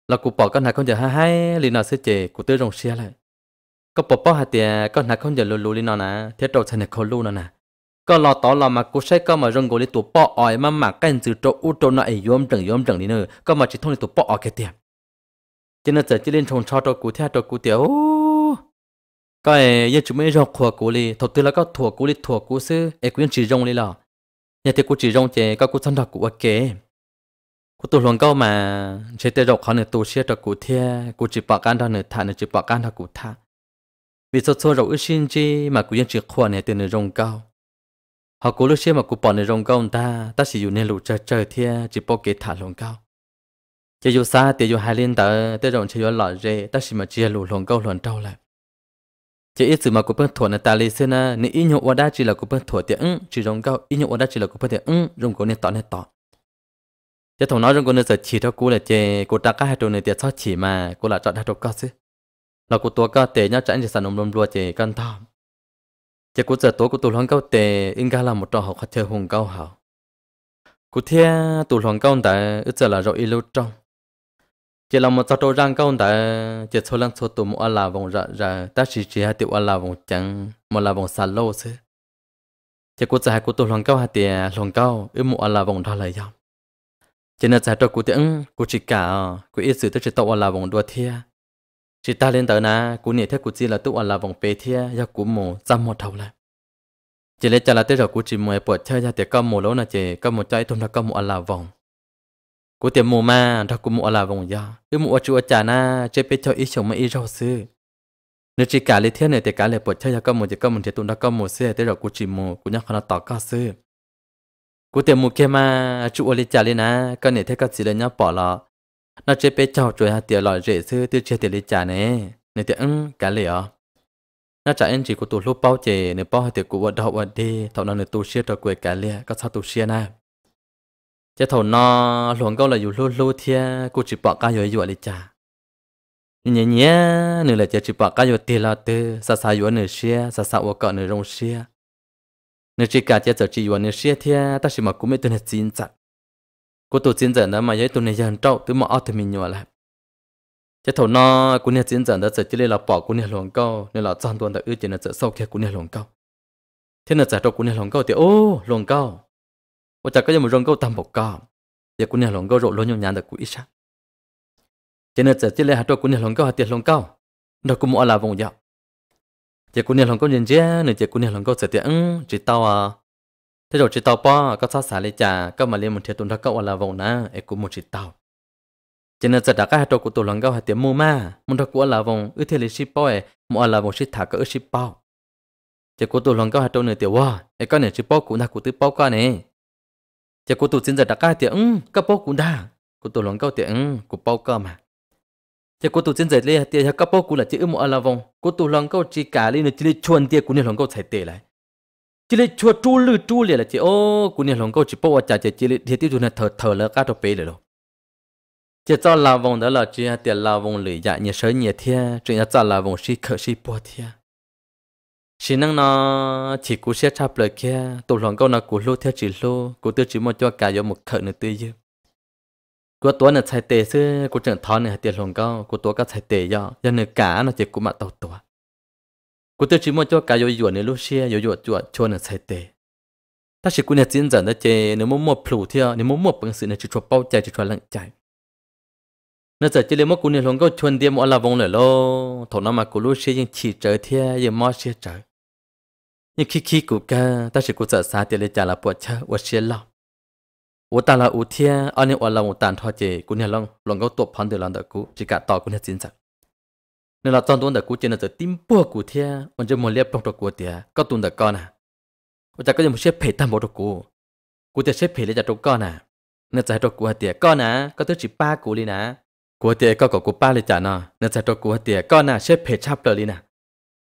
Là cô bỏ con nào con nhớ hai hai liền nó sẽ chỉ cô tự rồng xe lại. ยนะกูจะตักให้ตัวเนี่ยเตี้ยทอดสีมากูหลับจอดได้ซื้อ rong cờ ta chỉ mà tu xe có tu lô nhà đây là có tu lô chỉ bỏ con nào con giờ lô lô liền nào thia cho cho su liền nào cũng đó có tu lô tu xe chỉ nên là của xa thì có tu lô bỏ con nào con giờ liền nào nè giờ này trường nhiệt có chắc khó cô thia này trường rong xe chắc khó cô cô tu mong mong chỉ nên là giải tiệc cô chưa có tu lô là cô bỏ con nào con giờ hai hai liền nào sẽ chế cô tư rong xe lại có bỏ bỏ hạt tiền con nào con giờ lô lô liền nào nè thế đầu thành này khó lô nào nè có lọ tỏ là mà cô sẽ có mà rong gỗ đi tụ bỏ ỏi mà mà cái từ chỗ u chỗ nó ấy yếm trừng yếm trừng đi nữa có mà chỉ thông đi tụ bỏ ỏi cái tiền cho nên giờ chỉ lên trồng cho cho cụ theo cho cụ tiểu cái giờ chúng mình rong khua cụ đi thật tư là có thua cụ đi thua cụ sư ấy cũng chỉ rong đi là nhà thì cụ chỉ rong chè có cụ thân đặc cụ ok cụ tụ luồng câu mà chỉ tới rong khó nữa tụ xe cho cụ theo cụ chỉ bỏ can đó nữa thà nữa chỉ bỏ can đó cụ thà vì cho cho rộng xin chi mà cũng vẫn chỉ khoan hệ tiền rồng cao? Họ cố lúc xem mà cũng bỏ này rồng cao ta ta chỉ dùng nên lụt trời trời thia, chỉ bỏ kế thả rồng cao. Chỉ dù xa thì dù hai liên tờ tới rồng chỉ dù lọ rê ta chỉ mà chia lụt rồng cao luận trâu lại. Chỉ ít sự mà cũng bên thổi này ta lấy xin à nếu ít nhậu ở chỉ là cũng bên thổi thì ứng chỉ rồng cao ít nhậu ở chỉ là cũng bên thì ứng rồng cố này tỏ này tỏ. Chỉ thằng nói rồng cố này giờ chỉ cho cô là chê cô ta cả hai đồ này thì sao chỉ mà cô là chọn hai đồ cao chứ là cụ tua cao tệ nhá chẳng chỉ sản nông lâm lúa chỉ căn tham, chỉ cú giờ tôi cú tu hoàng cao tệ 应该 là một trò học chơi hùng cao hảo. Cụ thia tu hoàng cao tại ít giờ là rồi ilu trong. Chỉ là một trò răng cao tại chỉ số lần số tụi một là vòng ra ra ta chỉ chỉ hai tiểu là vòng trắng một là vòng sàn lâu chứ chỉ cú giờ hai cụ tu hoàng cao hai tệ hoàng cao ít một là vòng đó là nhau chỉ nên giờ cho cú tiếng cụ chỉ cả cụ ít sự tôi chỉ tụ là vòng đua thia chỉ ta lên tới na, cú nhảy theo cú chỉ là tụ là vòng bề thia ya cú mồ trăm một đầu lại. Chỉ lấy cho là tới rồi cú chỉ mồi bớt chơi ya tiệt cơm mồ lỗ là chỉ cơm một trái thùng là có một là vòng. Cú tiệt mồ ma, ra cú một là vòng ya cứ mồ chú ở chả na chơi bê cho ít chồng mà ít rau sư. Nếu chỉ cả lấy thiên này thì cả lấy bớt chơi ya cơm một chỉ cơm một chỉ tụ là cơm một sư, tới rồi cú chỉ mồ cú nhắc là tỏ cao sư. Cú tiệt mồ kia ma, chú ở lấy chả lên na cơm này theo có chỉ lấy nhá bỏ lọ nó chế bé cháu chuối hạt tiệt lòi rễ sư tiêu chế tiền lý trả nè. Nè tiệt ứng cả lì à nó trả anh chỉ của tụ lúc bao chè nè bao hạt tiệt của vợ đậu vợ đi. Thầu nó nè tụ xia cho quê cả lì có sao tụ xia nè chế thầu nó luồng câu là dù lú lú thia, cô chỉ bỏ cá rồi dọa lý trả. Nhẹ nhẹ, nè là chỉ bỏ cá rồi tiệt là từ sa sa dọa nè xia, sa sa vợ cọ nè rong xia. Nè chỉ cả chế giờ chỉ dọa nè xia thia, ta chỉ mà cũng mới tên hết chính chặt cô tổ chiến trận đó mà giấy tụi này dần trâu từ mà ở thì mình nhỏ lại. Chứ thầu nó cô này chiến trận đó sẽ chỉ là bỏ cô này lòng câu, nên là chọn tuần đã ưu chỉ là sẽ sau khi cô này lòng câu, thế là sẽ cho cô này lòng câu thì ô lòng câu, và chắc có một lòng câu tầm bọc câu. Giờ cô này lòng câu rồi luôn nhau nhàn được cô ít sao thế nên sẽ chỉ là cho cô này câu hạt tiền lòng câu. Nó cũng mua là vùng dạo. Giờ cô này lòng câu nhìn chứ nên giờ cô này lòng câu sẽ tiền chỉ tao à thế rồi chỉ tàu po, có sao xả lấy trà có mà liền một thiệt tuần đó cậu là vòng na ấy cũng một chỉ tàu. Cho nên giật đã các hạt của tụ lòng gạo hạt tiếng mua ma, một đó của là vòng ư thiệt lấy ship boy một là vòng ship thả cỡ ship bao chỉ của tụ lòng gạo hạt đâu nữa tiểu hoa ấy có này ship bao cũng đã của tứ bao con này chỉ của tụ xin giật đã các hạt tiếng các bao cũng đã, của tụ lòng gạo tiếng của bao cơ mà. Chỉ của tụ xin giật lấy hạt tiếng các bao cũng là chữ, một là vòng của tụ lòng gạo chỉ cả lên chỉ lấy chuồn tiền của nên lòng gạo chạy tệ lại chỉ là chua chu lư chu liền là chỉ, ô, cú này lòng câu chỉ bảo chả chỉ chỉ lấy tiêu chuẩn là thở thở là cá đồ bể rồi chỉ cho là vòng đó là chỉ tiền là vòng lưỡi dạ nhẹ sớm nhẹ thiên chỉ cho là vòng xí khởi xí bùa thiên chỉ năng nó chỉ cú xe chắp lời kia, tụ lòng câu nó cú lô theo chỉ lô, cú tiêu chỉ một cho cả do một khởi nữa tư dư. Cú tuổi là chạy tệ sư cú chẳng thon này tiền lòng câu, cú tuổi các chạy tệ do do nữa cả nó chỉ cú mà tàu tuổi cú tiêu chỉ một cho cả do yuan nữa lúc xe do yuan chuột cho nó chạy tệ ta chỉ cú này diễn dẫn đó chế nếu muốn một plu theo nếu muốn một bằng sự này chỉ cho bao chạy chỉ cho lặng chạy nó giờ chỉ lấy một cú này lòng câu chuồn đi một là vòng lại lo thằng nó mà cú lúc xeยังchỉ trở theoยังmót xe trở nhưng khi khi cú ca ta chỉ cú sợ xa tiền lấy trả là bột cha và xe lo 我打了五天，二年完了我单拖姐，姑娘啷啷个多盘的啷的姑，只敢到姑娘真正。你老张东的姑见了这顶波姑天，我就没脸帮着姑的，搞东的搞呢。我这个就没些陪他没着姑，姑的些陪了在着搞呢。你在着姑的搞呢，搞都只八姑里呢。姑的搞搞姑八里在呢，你在着姑的搞呢，些陪差不了里呢。ก็ตื้อป้อแต่กูจีเนี่ยก็ตูจินเจอเนอะนะตุนแต่ตื้อมัวป้อนเนี่ยเจ้าอีตุป้อนเนี่ยตื้อมัวอ้อตุมีหย่อนนึงเราเลยน nên là trong tuần đã cú chơi là từ tim bùa cú thia. Còn chơi một liệp trong trọc cú thia. Có tuần đã con à. Còn chắc có một xếp phê tam bộ trọc cú. Cú thia xếp phê lấy trọc con à. Nên chạy trọc cú thia con à. Có tới chỉ ba cú đi nè à. cú thia có có cú ba lấy trả nó nên chạy trọc cú thia con à xếp phê chắp lời đi à. nè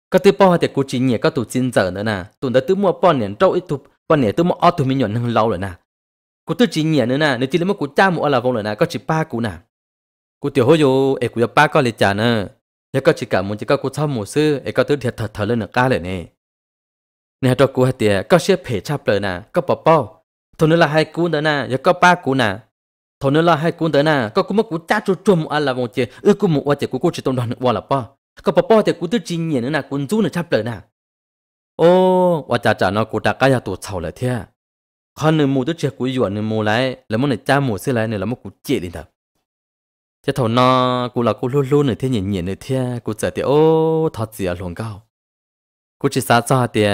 có tới bao thia cú chỉ nhẹ, có tụ chín giờ nữa nè tuần đã tới mua bao nền trâu ít tụp bao nền tới mua ở tụi mình nhọn hơn lâu rồi nè cú tới chỉ nhẹ nữa nè nếu chỉ là mua cú cha mua là vong rồi nè có chỉ ba cú nè cú tiểu hối vô, ê, cú ba có lấy trả nữa nhớ có chỉ cả muốn chỉ có cô sau mùa sư, ấy có tới thiệt thật lên nữa ca lại nè. Nè, cho cô hai tiệt có xếp phê chắp lời nè, có bỏ bỏ thôi nữa là hai cú nữa nè, nhớ có ba cú nè. Thôi nữa là hai cú nữa nè, có cú mất cú cha chú chùm ăn là một chị ư cú một qua chị cú cô chỉ tông đoàn là bỏ có bỏ bỏ thì cú tới chín nhỉ nữa nè, cú du nữa chắp lời nè. Ô qua cha cha nó cú đã cái nhà tụt sầu lại con à. nửa mù tới chị cú yuan nửa mù lại là món này cha mù xí lại này là món cú đi thật thế thầu nó cũng là cô luôn luôn nữa thế nhìn nhìn nữa thế cô chở thì ô thật gì à, ở luôn cao cô chỉ sáng cho thì,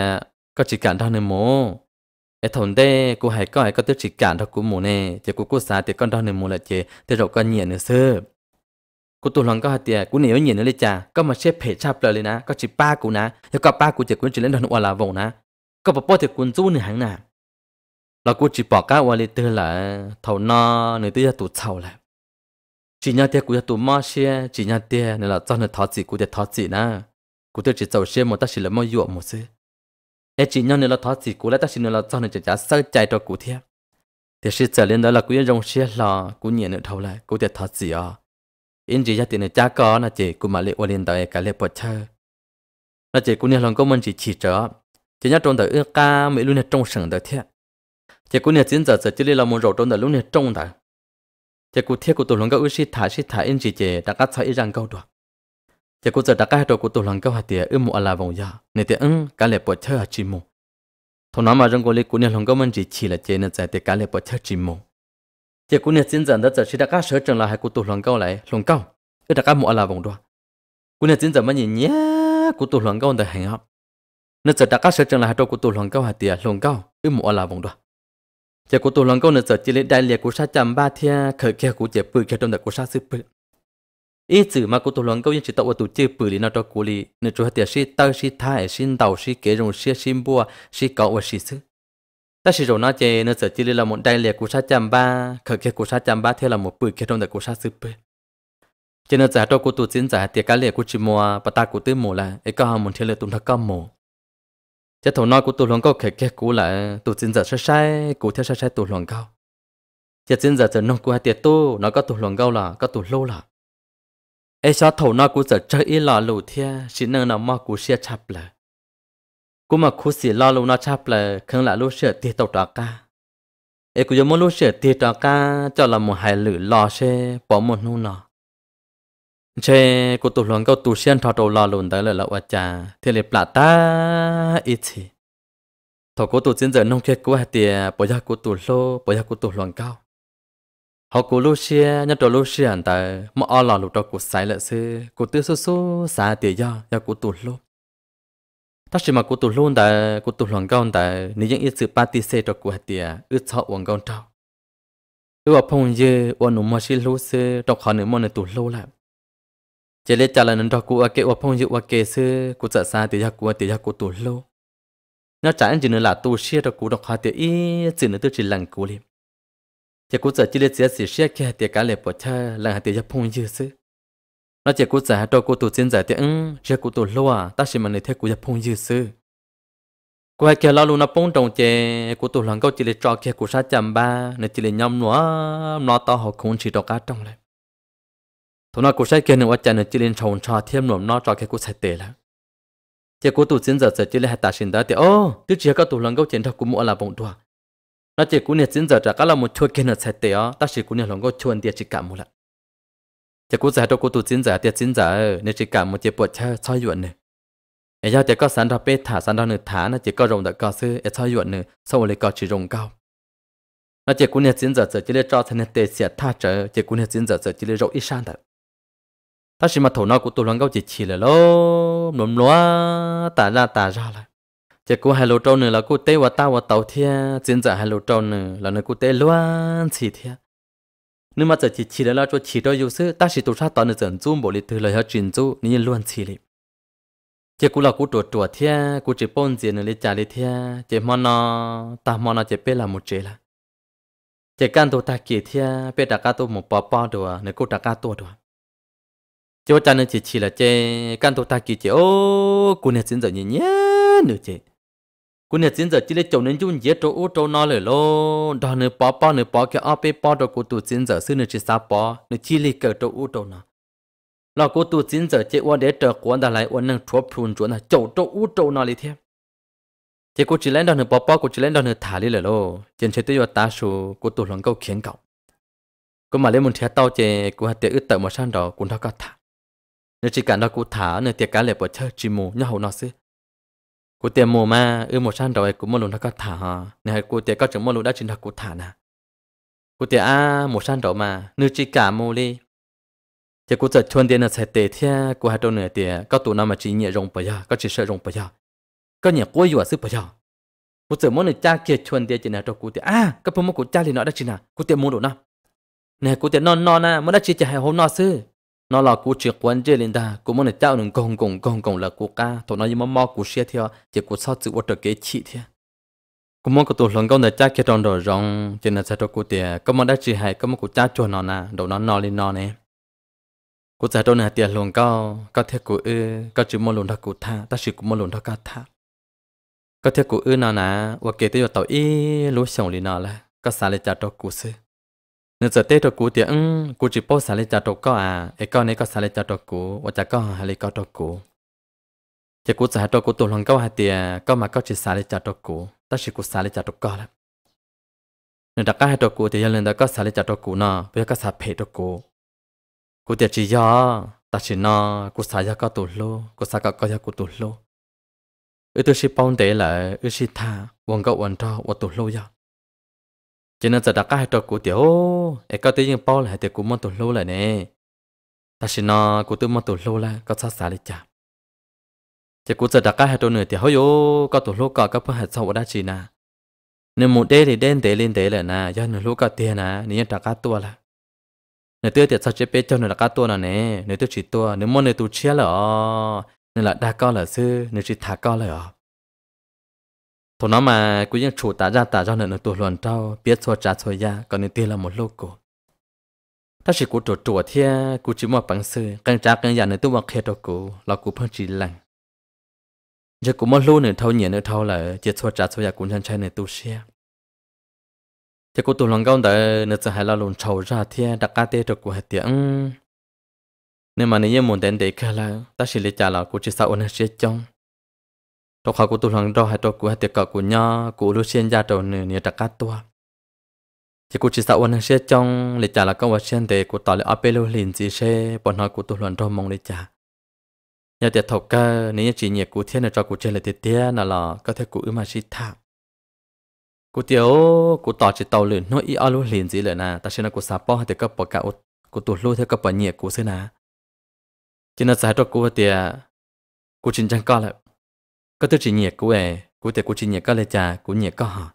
có chỉ cản đâu nữa mồ cái thầu đây cô hay có hay có tiêu chỉ cản đâu cũng mồ nè. Thì cô cô sáng thì con đâu nữa mồ là chị thế rồi con nhìn nữa sơ. Cô tụi lòng có hai tiền cô nếu nhìn nữa đi chà có mà xếp phê chạp lời nè có chỉ ba cô nè thì có ba cô chỉ quên chỉ lên đâu nữa là vòng nè có bà bố thì quân chú nữa hẳn nè là cô chỉ bỏ cá qua đi tư là thầu nó nữa tới tụt sầu lại chỉ nhà tiền của nhà tụ ma xe chỉ nhà tiền nên là cho nó thọ chỉ của tiền thọ chỉ na. Của tiền chỉ giàu xe mà ta chỉ là mua dụ một xí em chỉ nhà nên là thọ chỉ của lại ta chỉ nên là cho nó chỉ trả sáu chạy cho cụ thế thì sẽ trở lên đó là của nhà dòng xe là của nhà nữa thâu lại của tiền thọ chỉ à em chỉ nhà tiền này cha có là chỉ của mà lấy quan liền đời cái lệ bật chơi là chỉ của nhà lòng có mình chỉ chỉ trở chỉ nhà trong đời ưa ca mấy luôn là trong sừng đời thiệp chỉ của nhà chiến giờ giờ chỉ là một rổ trong đời luôn là trong đời chị cụ thiết cụ tổ lòng câu ước sĩ thả sĩ thả in chỉ chế đã cắt sai rằng câu được chị cụ giờ đã cắt đồ cụ tổ lòng câu hạt tiền ước một là vòng ya. Nên tiền ứng cả lệ bớt chơi à chỉ một thằng nó mà trong cô lệ cụ nhà lòng câu mình chỉ chỉ là chế nên tại tiền cả lệ bớt chơi chỉ một chỉ cụ nhà chính dẫn đó giờ sĩ đã cắt sở trường là hai cụ tổ lòng câu lại lòng câu ước đã cắt mua là vòng đó cụ nhà chính dẫn mà nhìn nhé cụ tổ lòng câu để hành học nên giờ đã cắt sở trường là hai đồ cụ tổ lòng câu hạt tiền lòng câu ước mua là vòng đó chỉ cụ tụ lòng câu nữa giờ chỉ lấy đại liệt của sa chậm ba thia, khởi kia của chỉ bự kia trong đời của sa sư bự. Ý chữ mà của tụ lòng câu chỉ tạo tụ chữ bự lý nó cho cụ lý nên chủ hai tiền sĩ tao sĩ thái e sĩ đầu sĩ kế rồng sĩ sĩ bùa sĩ cậu và sĩ sư ta chỉ rồi nói chỉ nữa sợ chỉ là một đại liệt của sa chậm ba, khởi kia của sa chậm ba thia là một bự kia trong đời của sa sư bự. Cho nên giả cho của tụ chính giả tiệt cá liệt của chỉ mua và ta của tư mù là ấy có một thiên lệ tụng thật cao mù thế thầu nói của tụ luôn có khởi kia cũ là tụ chính giờ sai sai cũ theo sai sai tụ luôn cao cho chính giờ giờ nông của hai tiệt tu nó có tụ luôn cao là có tụ lâu là. Ấy sao thầu nói của giờ chơi ít là lù thia, xin năng nào mà của xe chập là cú mà cú xì lo luôn nó chắp là không là lúc xe tiệt tàu trà ca. Ê giờ muốn lúc xe tiệt trà ca, cho là một hai lử lo xe bỏ một nô nọ chế cô tụ luận câu tụ xiên thọ đầu lo luôn tới là lậu cha thì là plạ ta ít gì thọ cô tụ chiến giờ nông kia cô hạt tiền bỏ ra cô tụ lô bỏ ra cô tụ luận cao. Họ cô lô xe nhất đồ lô xe anh ta mà ở lò lúc đó cô sai lại sư cô tư số số xa tiền do do cô tụ lô. Ta chỉ mà cô tụ luôn tại cô tụ luyện cao tại nếu những ít sự party xe cho cô hạt tiền ít thọ uống cao trâu ước ở phong dư uống nụ mà xí lô sư trong khó nữa mà nữa tụ lô lại chỉ lấy trả lời nên cho cụ ở cái ở phong dụ ở cái sư cụ sợ xa thì giặc cụ thì giặc cụ tụ lâu. Nó trả anh chỉ nữa là tu xe cho cụ đọc hạt thì ít chỉ nữa tôi chỉ lần cụ liền. Chỉ cụ sợ chỉ lấy chỉ xí xe cái thì cả lệ bỏ cha là hạt tiền ra phong dụ sư. Nó chỉ cú sợ cho cú tụ chiến giải thì ứng chỉ cú tụ lâu à ta chỉ mà này thế cú giặc phong dụ sư. Cú hay kia lo luôn nó phong trọng chế cú tụ lần câu chỉ để cho kia cú sát chậm ba này chỉ để nhom nó nó to họ không chỉ đọc cá trong này thằng nào cũng sẽ kia nữa ở nữa chỉ lên trồng trà thêm nộm nó cho cái cú sai tệ là chỉ cú tụ chiến giờ sẽ chỉ là hai ta xin đó thì ô tôi chỉ có tụ lần câu chiến thuật cũng mua là bông đùa nó chỉ cú nhiệt chiến giờ trả là một chuột kia nữa sai tệ á ta chỉ cú nhiệt lần câu chuột địa chỉ cảm một là chỉ cú giải đâu cú tụ chiến giờ địa chiến giờ nên chỉ cảm một chỉ bộ chơi chơi yuan này, ấy giờ chỉ có sản đó bê thả sản đó nữa thả nó chỉ có rồng đã có sư ấy chơi yuan nữa sau lại có chỉ rồng cao nó chỉ cú nhiệt chiến giờ chỉ là cho thành tệ sẽ tha trở chỉ cú nhiệt chiến giờ chỉ là rộng ít sang đó ta chỉ mà thổ nó của tôi lần câu chỉ chỉ là lo nôm loa tả ra tả ra lại. Chỉ cô hai lô trâu nữa là cô tế và ta và tàu thia diễn giả hai lô trâu nữa là nơi cô tế loan chỉ thia. Nếu mà giờ chỉ chỉ là cho chỉ đó yêu sư ta chỉ tổ sát tao nữa dẫn zoom bộ lịch từ lời hết truyền zoom, nên luôn chỉ liền. chỉ cô là cô chuột chuột thia cô chỉ bôn diện nữa lịch trả lịch thia chỉ mòn nó ta mòn nó chỉ bé là một chế là. Chỉ can tổ ta kia thia bé đặt cả tổ một bò bò đồ nữa cô đặt cả tổ đồ chỗ vợ cha nữa chỉ chỉ là chế căn tổ ta kia chế ô cô nè xin giờ nhỉ nhé nữa chế cô nè xin giờ chỉ là chỗ nên chung dễ chỗ ô chỗ nào lại lo đó nữa bỏ bỏ nữa bỏ cái áp bỏ đó cô tụt xin giờ xưa nữa chỉ sao bỏ nữa chỉ là cái chỗ ô chỗ nào là cô tụt xin giờ chế ô để chờ quan đã lại ô năng chúa phun chỗ là chỗ chỗ ô chỗ nào đi thêm chế cô chỉ lên đó nữa bỏ bỏ cô chỉ lên đó nữa thả đi lại lo trên chế tới ta số cô tụt lòng câu khiến cậu cô mà lấy một thẻ tao chế cô hạt tiền ướt tờ mà sang đó cũng thắc có thả nếu chỉ cả nó cụ thả nếu tiệc cá lệ bỏ chơi chỉ mù nhau hậu nó xí. Cụ tiệc mù mà ư một san rồi cũng mua luôn nó có thả. Hả nếu cụ tiệc có chừng mua luôn đã chỉ nó cụ thả nè. Cụ tiệc à một san rồi mà nếu chỉ cả mù đi thì cụ giật chuẩn tiền là sẽ tệ thế cụ hai đôi nửa tiệc, có tụ nào mà chỉ nhẹ rồng bây giờ, có chỉ sợ rồng bây giờ, có nhẹ quay vào sức bây giờ. Cụ giật muốn cha kia chuẩn tiền chỉ là cho cụ tiệc. À có phải mua cụ cha thì nó đã chỉ là cụ tiệc mù đồ nào nè, cụ tiệc non non à muốn đã chỉ chỉ hai hôm nó xưa nó là cú chơi quan chế lên ta cú muốn để cháu đừng gồng gồng gồng gồng là cú ca thôi nó như mà mò cú xe theo chỉ cú sao chịu vật cái chị theo. Cú muốn có tổ lần con để cha kia trong đồ rong trên là sẽ cho cú tiền cú muốn đã chỉ hay cú muốn cú cha cho nó nè đầu nó nó lên nó nè. Cú sẽ cho nè tiền luôn cao có thể cú ư có chỉ muốn luôn đó cú tha ta chỉ cú muốn luôn đó cá tha. Có thể cú ư nó nè và kể tới tàu ý, lúa sống lên nó là có sao lên cha cho cú sư nên giờ tết cho cú thì ừ, ưng cú chỉ bỏ xả lên cho có à. Ấy con này có xả lên cho cú và chả có hà lấy có cho cú chỉ cú xả cho cú tụi lòng có hai tiền có mà có chỉ xả lên cho cú ta chỉ cú xả lên cho có là nên đặt cái hai cho cú thì giờ lên đó có xả lên cho cú nọ. Bây giờ có xả phê cho cú cú thì chỉ do. Ta chỉ nó cú xả cho có tụi lô. Cú xả có có cho cú tụi lô. Ư tôi chỉ bao để lại ư chỉ tha. Vòng gạo vòng cho vòng tụi lô giờ cho nên giờ đã cái trò của tiểu. Ấy có tiếng bao lại thì cũng muốn tụt lâu lại nè. Ta xin nó cũng tự muốn tụt lâu là có sao xả đi chả? Chỉ cũng giờ đã cái trò nữa thì hôi yo có tụt lâu có có phải sau đã chỉ nè nên một đêm thì đen để lên để lại nè do nửa lúc có tiền nè nên đã cái tua là. Nửa tiêu thì sao chế bé cho nửa đã cái tua nè nè, nửa tiêu chỉ tua, nửa món nửa tụt chia là nửa là đa cao là sư, nửa chỉ thả cao là thôi nó mà cũng như chủ tả ra tả ra nữa tuổi luận trâu biết cho trả cho ya còn nên tiền là một lô cổ. Ta chỉ cú chủ chủ thia cú chỉ một bằng sư càng trả càng giả nữa tôi mặc hết đồ cụ là cú phân chỉ lành. Giờ cú một lô nữa thâu nhẹ nữa thâu là chỉ cho trả cho ya cũng chân chân nữa tu xe giờ cú tu lòng cao đợi nữa sẽ hay là luận trâu ra thia đặt cá tê đồ cụ hết tiếng nên mà nếu muốn đến để khai là ta chỉ lấy trả là cú chỉ sao ôn hết trong tôi khó của tôi lần đó hay tôi của của nhau của lưu xuyên gia đầu nửa nhà đặc tua. Chỉ của chỉ sao ôn sẽ trong lịch trả là công vật xuyên để của tỏ lại áp lực lên gì sẽ bọn họ của tôi lần đó mong lịch trả. Nhà tiệc thọc cơ, nếu chỉ nhẹ của thiên là cho của chơi là tiệc tia là là có thể của mà chỉ thả của tiểu của tỏ chỉ tàu lửa nói ý lực lên gì lại nè ta sẽ là của sáp bao thì có bậc cao của tôi lưu theo có bậc nhẹ của thế nè chỉ là giải cho của tiệc. Của chính trang co lại có tư chỉ nhiệt của ấy của tiệt của chỉ nhiệt có lệ trà của nhiệt có họ.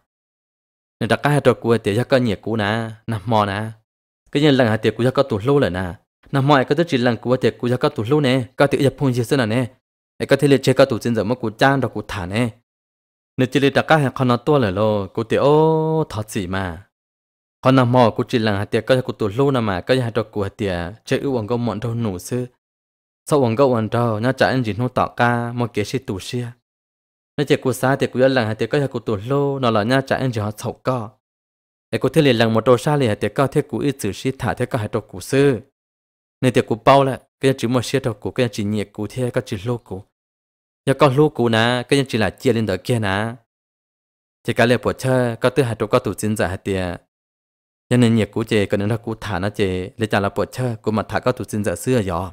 Nên đặt cái trò của tiệt có nhiệt của nà nằm mò nà cái nhân lần hạt tiệt của có tủ lô rồi nà nằm mò có tư chỉ lần của tiệt của có tủ lô nè, có tiệt nhập phong gì xưa nè. Ấy có thể liệt chế có tủ trên giờ mà của chan đó của thả nè. Nên chỉ liệt đặt cái con nó to rồi lo của tiệt ô, thọ gì mà. Con nằm mò của chỉ lần hạt tiệt có của tủ lô nà mà, có hạt trò của tiệt chế ưu bằng có mọn đâu nụ xưa sau bằng có mọn đâu nhá trả anh chỉ nó tỏ ca, mà kế sĩ tù xia nó chỉ cú sa thì cú yêu lần hay thì có thể cú tụt lô, nó là nha trả anh chỉ họ sầu co. Ai cú thế liền lần một đồ sa liền hay thì có thể cú ít xử sĩ thả thế có hai đồ cú sư. Nên thì cụ bao lại cái chỉ một xe đầu cụ cái chỉ nhiệt cụ thế, có chỉ lô cụ giờ có lô cụ nè cái chỉ là chia lên đó kia nè thì cái lệ bộ chơi có tư hai đồ có tụt chính giả hai tiệt cho nên nhiệt cụ chế cái nên là cụ thả nó chế lấy trả là bộ chơi cụ mà thả có tụt chính giả xưa giờ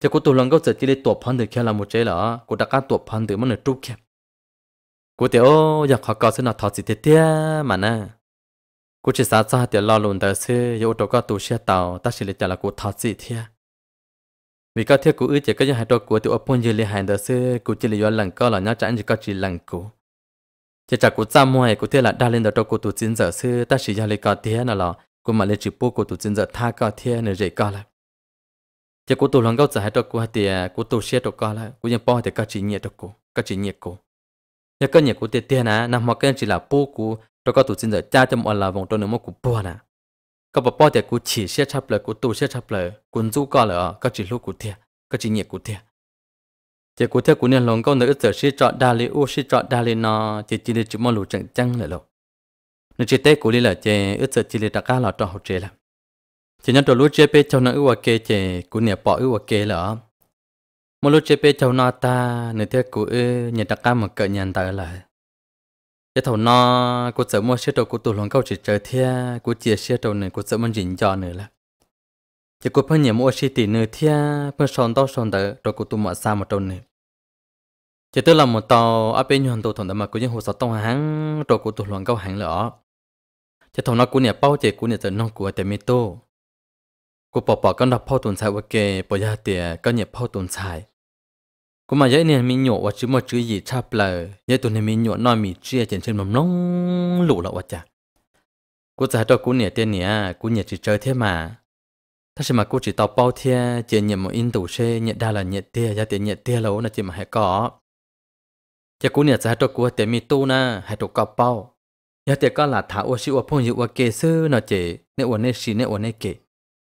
chỉ cô tụ lần có giờ chỉ để tổ phun thì kia là một chế là cô đã có tổ phun thì mà nó trúc kia cụ tiểu giờ họ có sẽ là thọ gì thế mà nè cô chỉ sáng ra thì lo luôn đời xe, yêu đồ có tụ xe tàu ta chỉ để trả là cô thọ gì thế vì các thiết cô ước chỉ có những hai đồ cú thì ở bên dưới hàng đời xe, cô chỉ là lần có là nhớ chẳng chỉ có chỉ lần cô, chỉ chắc cô chăm mua cô thế là đa lên đồ cô tụ chính giờ xe, ta chỉ là lấy có thế nào là cô mà lấy chỉ bố cô tụ chính giờ tha có thế này dễ có là chỉ cố tụ lần gấu giải cho đồ cú thì cố tụ xe cho có là cố nhận bao thì có chỉ nhẹ cho cú có chỉ nhẹ cú nhà cái nhẹ cố tiền tiền à nằm học cái chỉ là bố cố cho có tụ xin giờ cha cho mọi là vòng trong nước một cố bố nè có bảo bao thì cố chỉ xe chấp lời cố tụ xe chấp lời cú du có là có chỉ lúc cố tiền có chỉ nhẹ cố tiền chỉ cố thiệt cố nhận lòng gấu nữa giờ xe chọn đa li u xe chọn đa li nó chỉ chỉ để chỉ mong lù chẳng chăng nữa rồi nên chỉ tết cố đi là chỉ ước giờ chỉ để đặt cá là cho học chế là chỉ nhận đồ lúc chế bê cho nó ước kê chè, cú nè bỏ ước kê là một lúc chế bê cho nó ta nửa thế cú ước nhận đặc cá một cỡ nhận tới lại cái thầu nó cô sợ mua xe đồ cô tụ lòng câu chỉ chơi thia cô chia xe đồ này cô sợ mình dính cho nữa là chỉ cô phân nhiệm mua xe tỷ nữa thia phân son tao son đỡ rồi cô tụ mở xa một trâu này. Chỉ tức là một tàu ở bên nhon tụ thằng mà cô những hồ sơ tông hàng rồi cô tụ lòng câu hàng lỡ. Chỉ thầu nó cô nè bao chỉ cô nè giờ nông của tại mi tô. cô bỏ bỏ con đập phao tuần xài ok bỏ ra tiền con nhà phao tuần xài cũng mà vậy này mình nhổ và chứ một chữ gì chắp là vậy tụi này mình nhổ nói mình chia trên trên mầm nông lụ là chả cô giải cho cô nhẹ tiền nhẹ cô nhẹ chỉ chơi thế màถ้าใช่มากูchỉ tao bao thế chỉ nhẹ một in tủ xe nhẹ đa là nhẹ tia giá tiền nhẹ tia lâu là chỉ mà hay có chỉ cô nhẹ giải cho cô tiền mi tu na hay tụ có bao giá tiền có là thả ô xíu ô phong dụ ô kê sư nó chỉ nè ô nè xí nè ô nè kê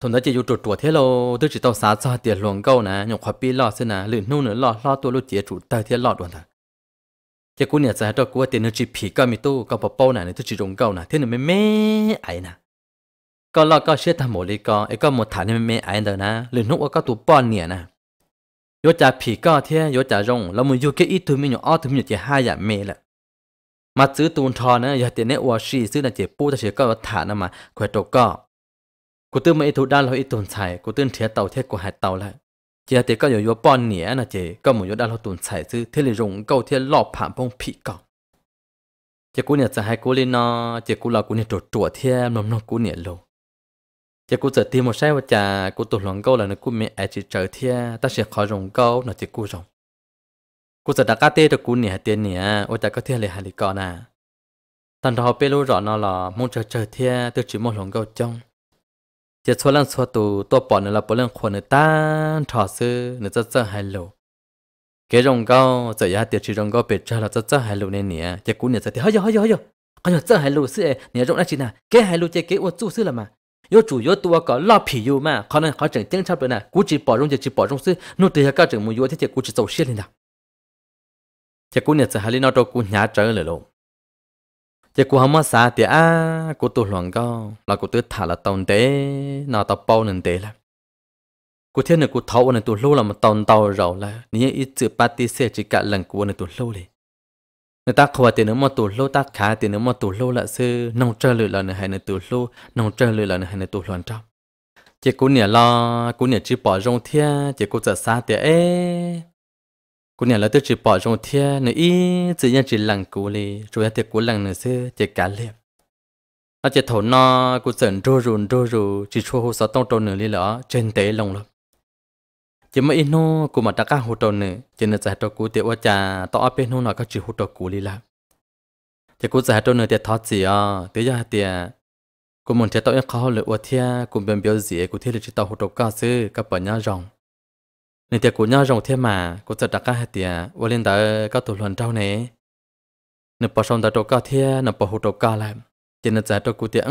ทนได้จะอยู่ตรวดๆ同那些有做昨天喽，都知道啥子点乱搞呢？用快比老是呢，人弄人老老多路接触，到天老乱的。结果呢，在这过点呢，只皮搞咪多，搞不包呢，都只乱搞อ，天呢没没爱呢。ก็ลอกก็เชื่อทำหมดเลยก็ไอ้ก็หมดฐานนี่ไม่ไอ้เด้อนะหรือนุกว่าก็ตัวป้อนเนี่ยนะยศจ่าผีก็เที่ยยศจ่ารงแล้วมึงอยู่แค่อีทุมีอยู่อ้อทุมีอยู่เจ้าห้าอย่างเมล่ะมาซื้อตูนทอนะอย่าเตียนเนอวอชีซื้อนะเจ็บปู้แต่เชื่อก็ฐานนะมาควยตัวก็ ตื้อเตี้ยจีเหรอแต่สิเนี่ยยังขอปลอกกบปลอกกบชี้ส่งซื้อยังขอตีไม่ย้อนใส่chỉ nếu màยังไม่ไอเจอเทียยังส่งเจอตื้อchỉเตาลูกเจตื้อchỉเตาเตอchỉเตาเตี้ยหลงเก่า thằng đó chỉ dùng chuột chuột thế lo tôi chỉ tao xả cho tiền luồng câu nè nhục khoa pi lo xin nè lử nu nữa lo lo tôi lúc chỉ chủ tay thế lo đoạn thật chỉ cú nhà giải cho cú tiền nó chỉ phì cái mi tu cái bao bao nè tôi chỉ dùng câu nè thế nên mẹ mẹ ấy nè có lo có sẽ tham một lý có ấy có một thằng nên mẹ ấy đó nè lử nu có tụ bao nè nè yo trả phì cái thế yo trả rong là mình yo cái ít thứ mình nhỏ thứ mình chỉ hai dạng mẹ là mà chữ tuôn thò nữa giờ tiền này qua xí chữ là chỉ bu ta chỉ có lên nó chả nó lần bỏ nữa là bỏ lần nữa tan sư nữa rất rất hay lâu cái rồng cao giờ ya tiệt chỉ rồng cao bị cho là rất rất hay lâu này, nè. Chỉ nè giờ thì hơi hơi hơi cái giờ rất hay lâu sư nè rồng này chỉ nè. Cái hay lâu chỉ cái ô chú sư là mà. Yo chủ yo tua có lo phì mà. Khó nên khó chỉnh chỉnh chấp được nè. Cú chỉ bỏ rồng chỉ bỏ rồng sư. Nô từ cái chừng mua yo thì chỉ cú chỉ 走线 lên nè. Chỉ nè giờ hay lên nó đâu cú nhá trở lại luôn chỉ cô không xa thì à cô tu luận cao là cô tự thả là tàu tế nào tàu bao nên tế là. Cô thiên là cô thấu này tu lâu là một tàu tàu rồi là nếu ít chữ party xe chỉ cả lần của này tu lâu đi. Người ta khóa tiền nữa mà tu lâu, ta khá tiền nữa mà tu lâu là sư, nông chơi lười là này hay là tu lâu, nông chơi lười là này hay là tu luận trong chỉ cô nhà lo cô nhà chỉ bỏ rong thiên chỉ cô giờ xa thì ê cú nhà là tôi chỉ bỏ trong thiên nữa ý tự nhiên chỉ lằng cú li rồi thì cú lằng nữa xưa chỉ cá liệp nó chỉ thổ no, cú sờn rô rùn rô rù, chỉ chua hồ sáu tông trâu nữa li lỡ, trên tế lòng lắm chỉ mấy nó cú mà đã cá hồ trâu nữa chỉ nữa giải trâu cú tiệu trà tỏ bên nó nó các chỉ hồ trâu cú li lắm chỉ cú giải trâu nữa thì thoát gì à tới giờ thì cú muốn thấy tao yêu khó lựa thiên cú bên biểu gì cú thấy là chỉ tao hồ trâu cá xưa các bạn nhá rồng nên tiệc của nhau rồng thia mà có sẽ đặt các hạt tiệc và lên tới các tổ luận trao này nếu bỏ xong tới chỗ cao thia nếu bỏ hỗ chỗ cao lại. Chỉ nên giải chỗ cụ tiệc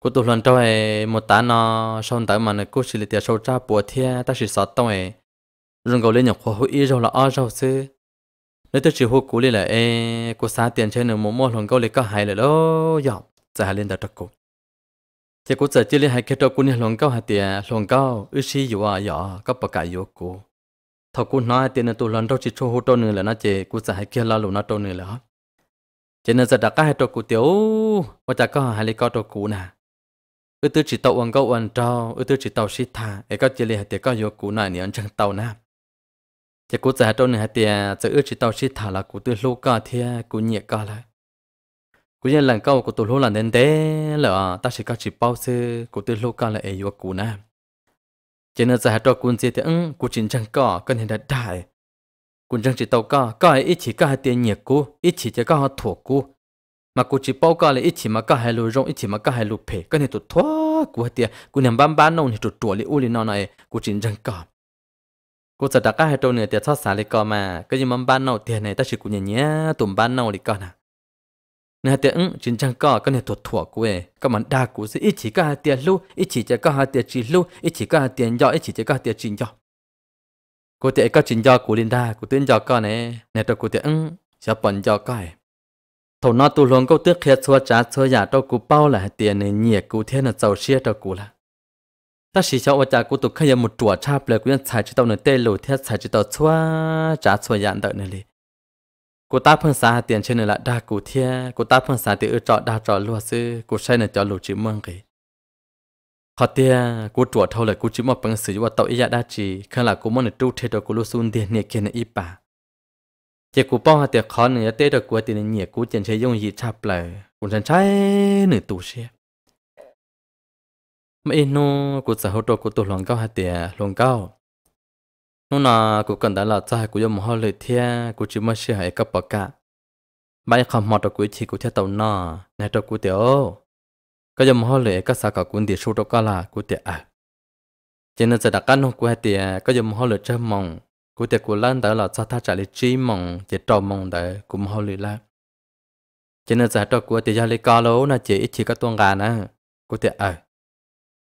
cô tổ luận trao ấy, một tá nó xong tới mà nó cô xử lý tiệc sâu cha bùa thia ta chỉ sợ tông ấy. Rồi cầu lên nhập khoa hữu y rồi là o rồi sư nếu tôi chỉ hô cú lên là ê cô xa tiền trên nữa một mô luận câu lấy có hại là đó dọc giờ lên chỗ cụ thì cô giờ chỉ lấy hai cái trâu cô này lần câu hai tiền lần cao ư xí dụ à dọ, có bậc cái yếu cô. Thọ cô nói tiền là tôi lần đâu chỉ cho hỗ trợ nữa là nó chỉ cô giờ hai kia lo luôn nó trâu nữa là chỉ nên giờ đặt cái hai trâu cô tiểu và chả có hai lấy cao trâu cô nè. Ư tư chỉ tàu ăn cao ăn trâu, ư tư chỉ tàu xí thà ấy có chỉ lấy hai tiền cao yếu cô này nữa chẳng tàu nè. Chỉ cố giải đâu nữa tiền giờ ư chỉ tàu chỉ thà là cô tư lô cao thì cô nhẹ cao lại cú nhận lần câu của tôi lô là nên thế là ta chỉ có chỉ bao sư của tôi lô cả là yêu vô cố nè chỉ nên giải đâu cố gì thì ứng cố chính chẳng có cần hiện đại. Quân chẳng chỉ tàu có có ấy ít chỉ có hai tiền nhẹ cố ít chỉ chỉ có hai thuộc cố mà cú chỉ bao có là ít chỉ mà có hai lô rong, ít chỉ mà có hai lô phê cái này tụt thoa cố tiền. Cố nhầm bán bán nông thì tụt tuổi li u li nó này cú chính chẳng có. Cô sẽ đặt các hai trâu nữa tiền thoát xả lấy co mà cái gì mắm ban nào tiền này, ta chỉ cũng nhẹ nhẹ, tụm ban nào đi con à nè tiền ứng ừ, chính chẳng có cái này thuộc thuộc của các bạn đa của sẽ ít chỉ có hai tiền lưu ít chỉ cho có hai tiền chỉ lưu ít chỉ có hai tiền do ít chỉ cho có hai tiền chỉ do cô tiền có chính do của linh đa của tiền do con này nè tôi của tiền ứng sẽ bận do cái thầu nó tu luôn câu tiếc khiết xua trả xua giả đâu của bao là tiền này nhẹ, của thế là giàu xia đâu của là. Ta chỉ cho ở cha cô tụ khai một chùa chạp lại cũng xài chỉ tao này tê lù thế xài chỉ tao xua trả xua giả đợi này đi cô ta phân xa tiền trên này là đa cụ thia. Cô ta phân xa thì ở trọ đa trọ lúa sư. Cô sai này cho lũ chữ mong kì. Họ tia cô chùa thâu lại cô chỉ một bằng sử dụng tàu ý đa chỉ khăn là cô muốn được tu thế đó cô lu sun tiền này kia này ít bà. Chỉ cô bao hạt tiền khó này tê đó cô tiền này cô tiền chơi dùng gì chạp lại cô chẳng trái nửa tủ xe. Mà in nó cụ sẽ hỗ trợ cụ tụ lòng cao hạt tiền lòng cao hôm là cũng cần đã là cho cụ dùng một lệ lời thia cụ chỉ mới sẽ hay cấp bậc cả bây giờ mà được cụ chỉ cụ theo tàu nọ này được cụ tiểu cái dùng một lệ các xã cả cụ tiền số đó cả là cụ tiểu à cho nên sẽ đặt căn của hai tiền cái dùng một lệ chơi mong. Cụ tiểu của lên đó là cho ta trả lời chi mong chỉ trò mong đấy cụ một lệ là cho nên sẽ cho của tiểu gia lấy cao lâu là chỉ ít chỉ các tuần gà nè cụ tiểu à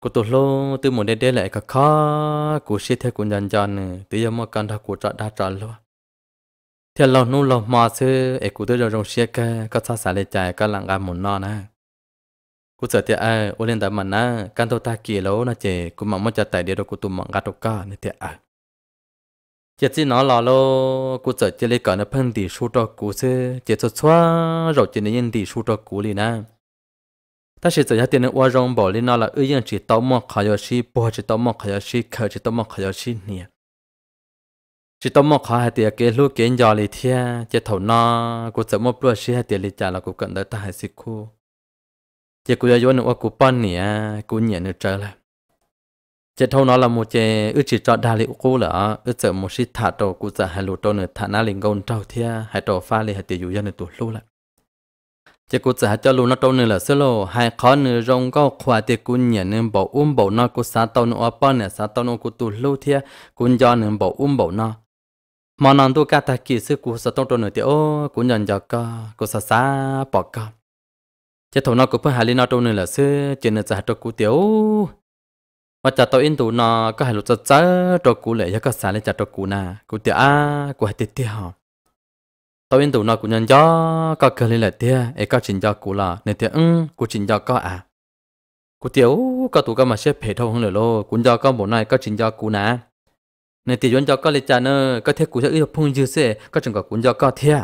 cô tôi tổ lô từ một đêm đến lại cả khó cô sẽ theo cô nhận chọn từ giờ mà cần thằng cô chọn đa chọn luôn theo lòng nô lòng mà sư ấy cô tôi rồi rong xe cái có sao xả lên chạy có lặng gan một nọ nè. Cô sợ thì ai ô lên tại mình nè căn tôi ta kia lâu nè chị cô mong muốn cho tại địa cô tụi mong gạt được cả nè thì ai. Chỉ nói là lo, cô sợ chỉ lấy cả nó phân tỷ số cho cô sư chỉ cho xóa rồi chị nên tỷ số cho cô liền nè ta chỉ giờ tiền ở rong bỏ lên nó là ưu yên chỉ tao mò khai yo shi bỏ chỉ tao mò khai yo shi khờ chỉ tao mò khai yo shi nè chỉ tao mò khai hai tiền cái lúc kiến giờ lì thia chỉ thầu nó cũng sẽ một bữa shi hai tiền lì trả là cũng cần đợi ta hai xí khu chỉ cũng giờ nữa cũng bán nè cũng nhẹ nữa trở lại chỉ thầu nó là một chế ưu chỉ cho đa lì khu là ưu sẽ một shi thả đồ cũng sẽ hai lô đồ nữa thả na linh gôn trâu thia hai đồ pha lì hai tiền dụ dân nữa tụt lú lại chỉ cô sẽ cho luôn nó trâu nữa là sơ lô hai khó nữa, rong có khoa thì cô nhận nên bảo um bảo nó cô sa tao nữa bao nè sa tao nó cô tu lâu thia cô cho nên bảo um bảo nó. Mà nó tu cả ta kỳ sư cô sa tao trâu nữa thì ô cô nhận cho co cô sa sa bỏ co. Chỉ thầu nó cô phải hai lý nó trâu nữa là sơ chỉ nên sẽ cho cụ tiểu. Mà chả tao in tu nó, có hai lúc chả chả cho cụ lại cho sa lại chả cho cụ nà. Cụ tiểu à cụ hai tiệt tiệt hả tao yên tụ nó cũng nhận cho có cơ lên lại tia ấy có trình cho cụ là nên tia ưng cụ trình cho có à? Cụ tiểu, có tụ có mà xếp hệ thống hơn lô cũng cho có bộ này, có trình cho cụ nè. Nên tia cho có lên cha nữa có thể cụ sẽ yêu phun dư sẽ có chừng có cũng cho có thia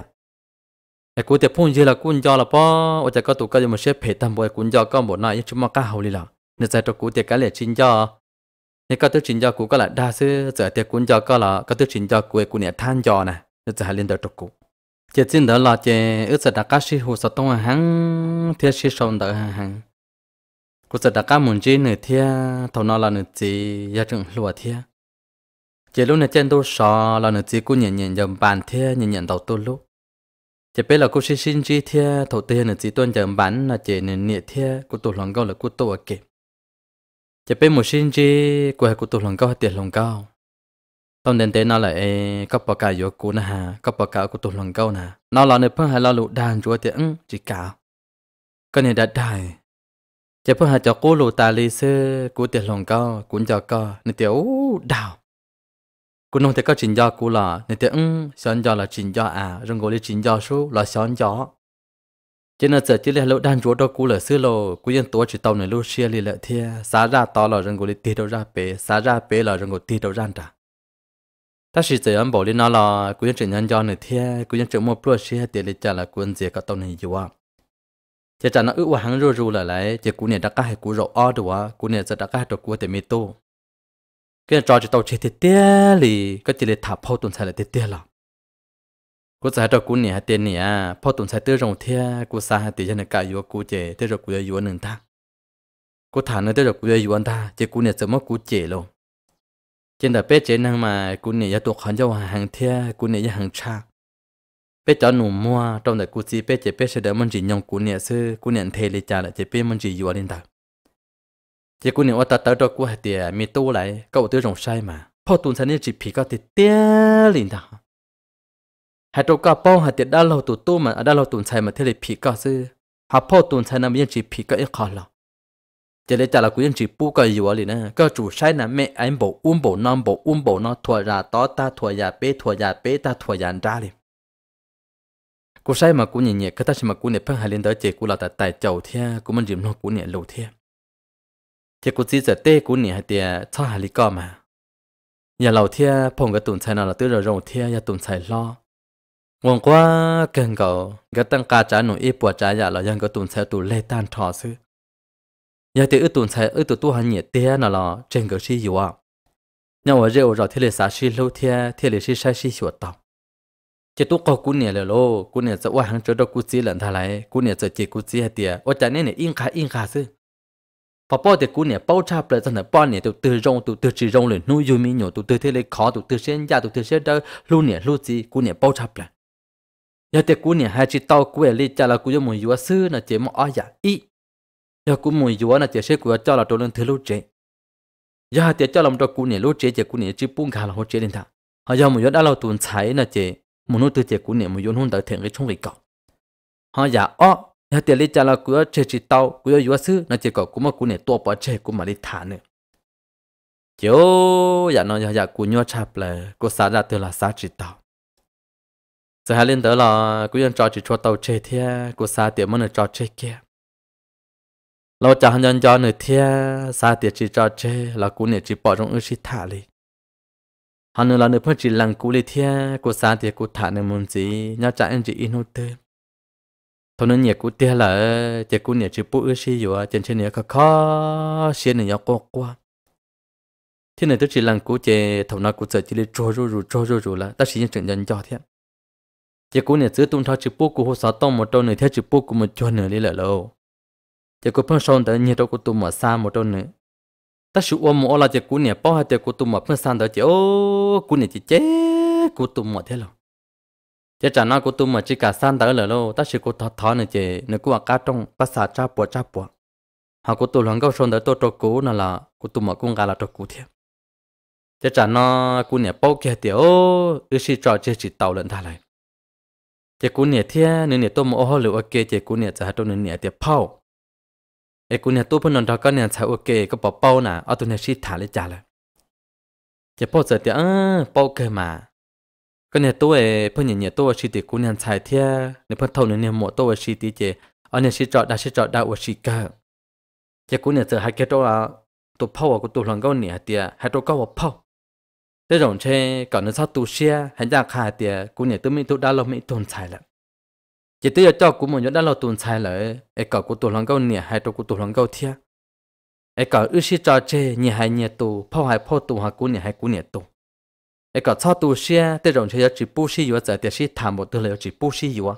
ấy cụ tiệp phun dư là cũng cho là po ở cái tụ có mà xếp hệ tam bộ cũng cho có bộ này chúng mà cá hầu đi là nên sai cho cụ tiệp cái lệ chín cho. Nếu có thứ chín cho cụ có là đa sư giờ tiệp cũng cho có là, có thứ chín cho cú cụ nè than cho nè. Nên sai liên được cho cú chỉ xin đỡ lo chỉ ước sẽ đặt các sĩ hồ sơ tông hàng thiết sĩ sông đỡ hàng cú sẽ đặt các môn chi nửa thiết thầu nó là nửa gì gia trưởng lúa thiết chỉ lúc này trên tôi sợ là nửa gì cú nhận nhận dầm bàn thiết nhận nhận đầu tôi lúc chỉ biết là cô xin xin chi thia thầu tiền nửa chỉ tuân chẳng bàn là chỉ nửa nhẹ thia cô tụ lòng cao là cô tụ kịp chỉ biết một xin chi của hay cô tụ lòng cao tiền lòng cao tông đến tế nó là, ê có bậc cả yếu cô nè ha có bậc cả của tụ lòng câu nè nó là nơi phương hay lo lụ đàn chúa tiền chỉ cả. Cái này đã đại chỉ phương hay cho cô lụ ta lì sư cú tiền lòng cao cũng cho co. Nên tiểu đào. Cú nông thì có trình à, do cú là nên thì ưng sáng do là trình do à rừng gọi là trình do số là sơn do cho nên giờ chỉ là lụ đàn chúa đó cú là xưa lô, cú yên tổ chỉ tàu này lúc xia lì lệ thia. Xá ra to là rừng gọi là tiệt đầu ra bể, xá ra bể là rừng gọi tiệt đầu ra trả ta chỉ giờ anh bảo lên nó là cú nhận trình nhân do này thia cú yên trình một xí xưa tiền lịch trả là quân yên gì cả tàu này nhiều à chỉ trả nó ước hàng rồi rồi là lại chỉ cú này đã cái cú rồi ở được à cú này sẽ đã cái được cú thì mi tô cái trò chỉ tàu chỉ tiệt tiệt lì cái chỉ là thả phao tuần sai là tiệt tiệt là cú sai cho cô nè tiền nè phao tuần sai tư rồng thế cú sai hạt tiền cho nên cả yếu cú chế tư rồi cú yếu nương ta cú thả nữa tư rồi cú yếu ta chỉ cô nè 怎么 cô chế luôn trên đời bé chế năng mà cô này giờ tụ khẩn cho hàng thia cô này giờ hàng cha bé cho nụ mua, trong đời cô chỉ bé chế bé sẽ đỡ mình chỉ nhong cô này sư cô này thề lì cha là chế bé mình chỉ yếu lên ta chỉ này ở ta tới đó cô hạt tiền mi tu lại cậu tiêu rồng sai mà phô tuần sang nên chỉ phí có tiền tiền lên đó hạt đâu cá bao hạt tiền đã lâu tụ tu mà đã lâu tuần sai mà thề là phí có sư. Hạt phô tuần sai nằm yên chỉ phí có ít khó lo giờ đây trả là quý anh chị bu cái gì vậy nè cái chủ sai nè mẹ anh bộ um bộ non bộ um bộ nó thua ra to ta thua ra bé thua ra bé ta thua ra ra liền cô sai mà cô nhìn nhẹ cái ta xem mà cô nhẹ phân hai lên đó chị cô là tại tại chầu thia cô mình dìm nó cô nhẹ lâu thia thì cô chỉ giờ tê cô nhỉ thì cho hai lý co mà nhà lâu thia phong cái tuần sai nào là tư rồi rồng thia nhà tuần sai lo ngon quá cần cầu cái tăng ca trả nụ ít bùa trả nhà là dân cái tuần sai tụ lê tan thọ xứ nhà thì ước tuần sai ước tụ tu hành nhiệt tia nào là trên cái gì yếu à nhà ở rêu rồi thì lệ xã sĩ lâu thia thì lệ sĩ sai sĩ sửa tàu chỉ tu có cú nhỉ là lô cú nhỉ sẽ qua hàng chỗ đó cú chỉ lần thay lại cú nhỉ sẽ chỉ cú chỉ hạt tia ở trên này này in khá in khá sư và bao thì cú nè bao cha bờ chân là bao nè tụ từ rong tụ từ chỉ rong lên nuôi yêu mi nhiều tụ từ thế lấy khó tụ từ sen gia tụ từ sen đó lu nè lu gì cú nè bao cha bờ nhà thì cú nè hai chỉ tao cú ấy lấy cha là cú cho mình dúa sư là chỉ mà ai ya ý giờ cũng mùi dúa là chỉ sẽ của cho là đồ lên thứ lu chế giờ thì cho làm cho cú nè lu chế chỉ cú nè chỉ buông cả là hỗ chế lên thà họ giờ mùi dúa đã lâu tuần trái là chế một nút từ chỉ cú nè mùi dúa hôn tới thiện cái chung cái cọ họ giờ ó giờ tiền lấy cho là cứ chế chỉ tàu cứ yếu sư là chế cọ cũng mà cũng này tua bỏ chế cũng mà đi thả nữa. Chiếu giờ nó giờ nhà cũng nhớ chạp là cũng xả ra từ là xả chỉ tàu. Giờ hai lên tới là cũng yên cho chỉ cho tàu chế thế cũng xả tiền mà nó cho chế kia lâu chả hắn nhân cho nữa thia xả tiệt chỉ cho chơi là cú này chỉ bỏ trong ước chỉ thả đi hắn nữa là nửa phải chỉ lăng cú đi thia cú xả tiệt cú thả nửa môn gì nhau chả anh chỉ in hốt tên thôi nên nhiệt cú tia là chỉ cú nhiệt chỉ bút ước xí dùa trên trên nhiệt khó khó xí nửa nhau quá quá thế này tôi chỉ làm cú chỉ thầu nào cú sợ chỉ lấy trôi rồi rồi trôi rồi rồi là, ta chỉ nhận nhận cho thia. Chỉ cú nhiệt giữ tung thao chỉ bút cú hồ sáu tông một đôi nửa thia chỉ bút cú một chỗ nửa đi lại lâu chỉ có phân sơn tới nhiệt đâu có tụ mà xa một đôi nữa. Ta sự ôm một là chỉ cú nè bao hai chỉ có tụ mà phân san tới chỉ, ô, cú nè chỉ chết cú tung mà thế lâu chỉ trả nó của tôi mà chỉ cả san tới là lô ta sử có thọ thọ nữa chỉ nếu ở cá trong, ta xả cha bùa cha bùa. Họ của tôi lần câu xong tới tôi cho cú là là của tôi mà cũng gà là cho cú thiệt. Chỉ trả nó cú nè bao kia ô, ư si trò chỉ chỉ tàu lần thay lại. Chỉ cú nè thiệt nên nè tôi mà ô lửa kia, chỉ cú nè chỉ tôi nè nè tiệp phao ê cú nè tôi phân nón thọ cái nè chạy ok có bỏ bao nè ở tôi nè si thả lấy trả lại chỉ bao giờ tiệp ơ bao kia mà cái này tôi phân nhận nhận tôi chỉ để cũng nhận xài thia nếu phân thầu nên một tôi chỉ để chế anh nhận chỉ chọn đã chỉ chọn đã ở chỉ cả chế cũng nhận giờ hai cái đó là tôi phao của tôi lần câu nhẹ tiệt hai tôi câu phao thế rồi chế còn nó sao tu xe hay ra khai tiệt cũng nhận tôi mình tôi đã lo mình tồn xài là chỉ tới giờ cho cũng một nhớ đã lo tuần sai lại ai cả của tụ lòng câu nhẹ hai tổ của tụ lòng câu thia. Ai cả ước sĩ cho chơi nhẹ hai nhẹ tụ phao hai phao tụ hoặc cú nhẹ hai cú nhẹ tụ ai cả cho tụ xe tới rồi chơi chỉ bù sĩ yếu giờ thì sĩ tham một từ là chỉ bù sĩ yếu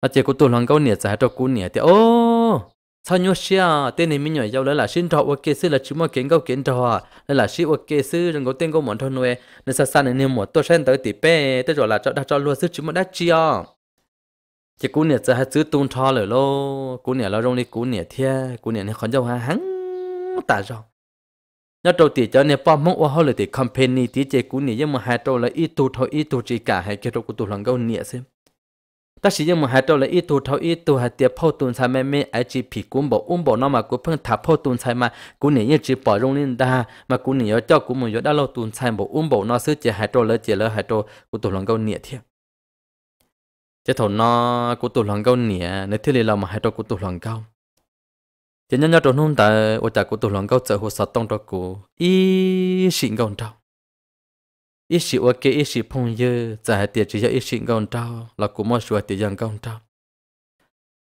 à chỉ của tụ lòng câu nhẹ giờ hai tổ cú nhẹ thì ô sao nhớ xe tên này mình nhớ giàu là xin trọ ok sư là chỉ mà kiến câu kiến trọ là sĩ ok sư đừng có tên câu món thôi nuôi. Nên sao sao nên một tôi xem tới tỷ pe tới rồi là cho đã cho luôn sư chỉ mà đã chia chỉ cú nè giờ hai chữ tung thọ rồi lô, cú nè lo rong đi cú nè thia, cú nè này khó dâu ha hắn tạ rồi nó đầu tiên cho nè bao mong hoa lời thì company tí chế cú nè nhưng mà hai trâu là ít tu thôi ít tu chỉ cả hai cái trâu của tu lòng câu nè xem. Ta chỉ nhưng mà hai trâu là ít tu thôi ít tu hai tiệp phô tuần sai mẹ mẹ ai chỉ bị cú bộ um bộ nó mà cú phăng thả phô tuần sai mà cú nè như chỉ bỏ rong lên đa mà cú nè cho cú nhớ đã lâu tuần sai bộ um bộ nó xứ chế hai trâu là chế là hai trâu của tu lòng câu nè thiệt chế thầu nó của tụ lòng câu nè nếu thiết là mà hai trò của tụ lòng câu chế nhân nhau trò hôn tại ô chả của tụ lòng câu chờ hồ sơ tông trò của ý xịn câu trâu ý xịn ở cái ý xịn phong dơ giờ hai tiệt chỉ cho ý xịn câu trâu là của mỗi số tiệt dân câu trâu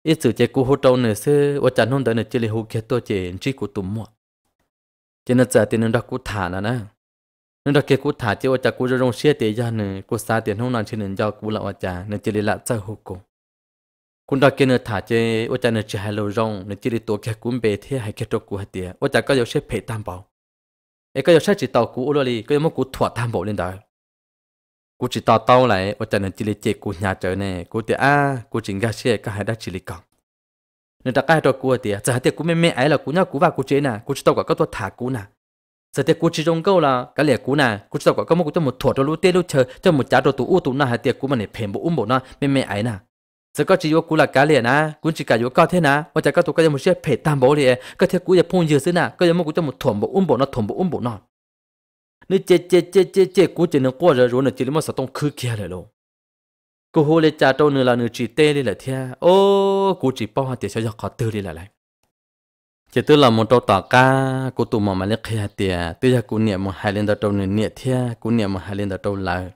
ý sự chế của hồ trâu nữa xưa ô chả hôn tại nữa chỉ là hồ kia tôi chế chỉ của tụ mua chế nó giờ tiền nó đó của thả nè nè nên đặc kia cú thả chiếu cho cú rong xe tiền ra nè cú xa tiền không nào trên nên giao cú là ở cha nên chỉ là chơi hồ cổ. cú đặc kia nè thả chế ở cha nè chỉ hai lô rong nên chỉ là tổ kia cú bể thế hay kia cho cú hạt tiền ở cha có dấu xếp phải tam bảo. Ấy có dấu xếp chỉ tàu cú ở lì, có dấu mốc cú thỏa tam bảo lên đó cú chỉ tàu tàu lại ở cha nè chỉ là chế cú nhà chơi này cú tiền à cú chỉ nghe xe có hai đã chỉ là còn nên đặc cái cho cú tiền giờ tiền cú mẹ mẹ ấy là cú nhau cú vào cú chế nè cú chỉ tàu có tổ thả cú nè giờ thì cú chỉ trong câu là cái lẽ cú này, cú chỉ có một cái một thuở cho lú tê lúc chờ cho một giá đồ tụ u tụ na hay tiệt cú mà này phèn bộ um bộ na, mẹ mẹ ấy nè giờ có chỉ yêu cú là cái lẽ na cú chỉ cả yêu cao thế na hoặc 者 có tụ cái một 些 phèn tam bộ liền cái thế cú giờ phun dừa xí nè cái một cái một thuở bộ um bộ na thuở bộ um bộ na. Nếu chế chế chế chế chế cú chỉ nên qua rồi rồi nó chỉ là một sao tông khứ kia lại luôn. Cú hồ lệ cha đâu nữa là nữa chỉ tê đi là thia. Ô, cú chỉ bao hạt tiệt cho khó tư đi là lại chỉ tôi là một trâu tỏ ca, cô tụ mà mà lấy khía tiề tôi là cô niệm một hai lên đầu trâu niệm niệm thia cô niệm một hai lên đầu trâu lại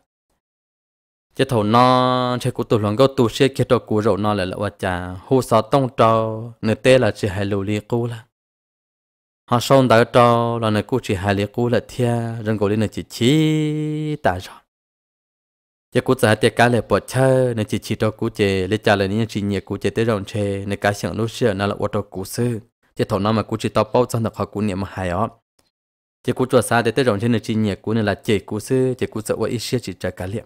chỉ thầu nó, chỉ cô tụ lòng cô tụ xe kia trâu cô rậu nó lại là vợ cha hồ sọ tông trâu nửa tê là chỉ hai lù li cô là họ xong đào trâu, là nửa cô chỉ hai li cô là thia, rừng cô lên nửa chỉ chỉ ta rồi chỉ cú sẽ tiệt cá lại bỏ chơi nửa chỉ chỉ trâu cú chỉ lấy cha là những chỉ nhẹ cú chỉ tới rồng chơi nửa cá sừng lúc xưa nó là ô tô cú sư chỉ thầu nó mà cú chỉ tao bao chân được họ cú niệm mà hay ó chỉ cú cho xa để tới rộng trên được chi nhẹ cú này là chỉ cú sư chỉ cú sợ ít xia chỉ trả cả liệm.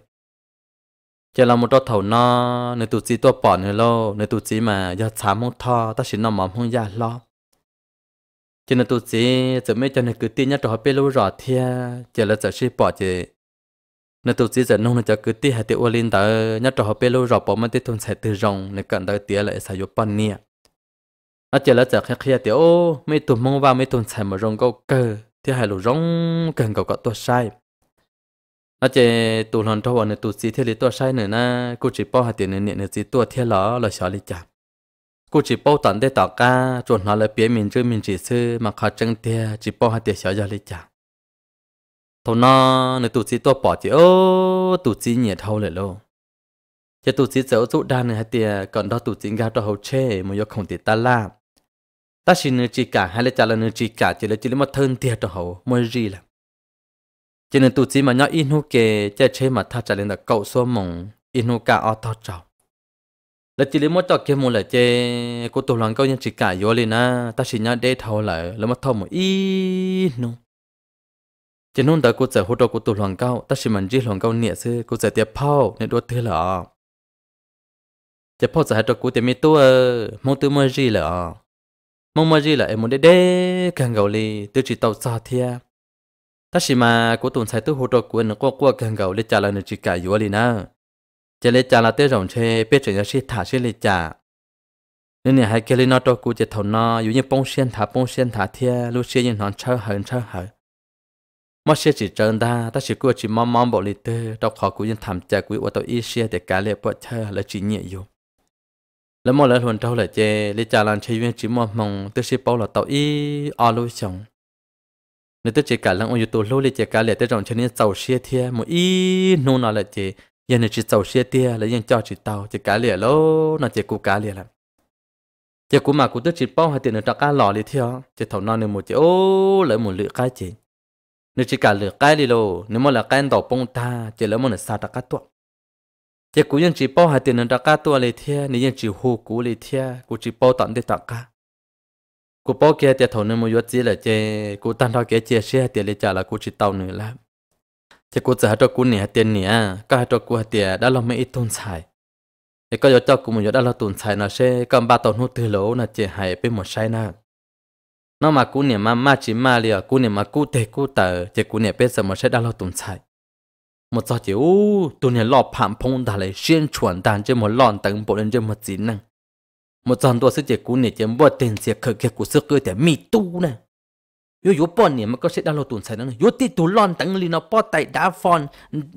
Chỉ là một đôi thầu nó nơi tụ chỉ tôi bỏ nơi lo nơi tụ chỉ mà giờ chám mông thò ta chỉ nó mỏng không ra lo. Chỉ nơi tụ chỉ giờ mấy cho nơi cứ tin nhất cho họ biết lâu rõ thia chỉ là giờ xí bỏ chỉ nơi tụ chỉ giờ nông nơi cho cứ tin hay tiêu linh tới, nhất cho họ biết lâu rõ bỏ mất tiêu thôn sẽ từ rộng nơi cận tới tiền lại อาจจะแล้วจากเครียดเดียวไม่ตุ่มมองว่าไม่ตุ่มใส่หมรงก็เกอที่หายหลุร้องเกินก็ก็ตัวใช่อาจจะตัวหลอนทวันในตัวซีเที่ยลิตัวใช่หนึ่งนะกูจีป้อหัดเตียนเนี่ยเนี่ยจีตัวเที่ยหล่อเราชอลยจ่ากูจีป้อตันได้ต่อกาจนหาเลยเปียมินจื้อมินจีซื้อมาขาจังเตียจีป้อหัดเตียวชอยาลิจ่าทนน้อในตัวซีตัวปอจีโอ้ตัวซีเนี่ยเท่าเลยโลจะตัวซีเจ้าจุดานเนหัดเตียวก่อนดอตุ่ซีกาตัวเขาเช่มยกของติดตาลาบ ta xin nữ chỉ cả hay là trả là nữ chỉ cả, chỉ là chỉ là một thân thiệt cho hậu mới gì là cho nên tụi chỉ mà nhớ in hú kề chơi chơi mà ta trả lên là cậu số mộng, in hú cả ở thọ trọng là chỉ là một trò kia một là chơi cô tụi lòng câu nhân chỉ cả vô lên na, ta xin nhớ để thâu lại là một thâu một ít nung chỉ nên đó cô sẽ hỗ trợ cô tụi lòng câu, ta xin mình chỉ lòng câu nhẹ sư cô sẽ tiếp phao nên đốt thế là chỉ mong mà gì là em muốn đế đế, càng gầu li tôi chỉ tàu xa thia. Ta chỉ mà của tuần sai tôi hỗ trợ của nó qua qua càng gầu li trả là nó chỉ cả yếu li na chỉ li trả là tới rộng chơi biết chuyện gì thả chơi li trả nên nhà hai kia li nó cho cô chỉ thầu nó yếu như bông sen thả, bông sen thả thia lúc xưa như nó chơi hơn chơi hơn. mà sẽ chỉ trơn ta ta chỉ cô chỉ mong mong bộ li tư đọc họ cũng như thầm trả quý ở tàu ít xe để cả lệ bộ chơi là chỉ nhẹ yếu lỡ mỗi lần huấn trâu là chê lý trả lan chơi viên chỉ một mong tôi sẽ bảo là tàu y ở lối sống nếu tôi chỉ cả lần ông youtube lâu lý chỉ cả lệ tôi rộng cho nên tàu xe thiê một y nô nào là chê. Giờ này chỉ tàu xe tia là yên cho chỉ tàu chỉ cả lìa lô nó chỉ cú cả lìa làm chỉ cú mà cú tôi chỉ bảo hai tiền nữa cá lò lìa theo chỉ thầu non nên một chỉ ô lấy một lửa cái chỉ nếu chỉ cả lửa cái đi lô, nếu mà là cái đầu bông ta chỉ lấy một là sa cá tuột chỉ cú nhân chỉ bao hai tiền nữa cá tua lấy thia nếu nhân chỉ hô cú lấy thia, cú chỉ bao tận để tặng cá cú bao kia thì thầu nên mua vật gì là chơi cú tan thao kia chia sẻ tiền lấy trả là cú chỉ tàu nữa làm chỉ cú giờ cho cú nè tiền nè có cho cú cô tiền đã lo mấy ít tồn xài thì có cho cô một đã lo tồn xài nó sẽ cầm ba tàu nút từ lỗ là chơi hay bên một sai nào nó mà cú nè mà mà chỉ mà liền cú nè mà cú tệ cú tờ chỉ cú nè bây giờ một sẽ đã lo tồn xài một giờ chiều tôi này lọp phạm phong đã lấy xuyên chuẩn đàn trên một lon tầng bộ lên trên một chín năng một giờ tôi sẽ chỉ cú này chỉ vợ tiền sẽ khởi kia của sức cơ để mi tu nè yo yo bọn này mà có sẽ đa lô tuần sai nó yo ti tu lon tầng lên nó bỏ tay đá phòn,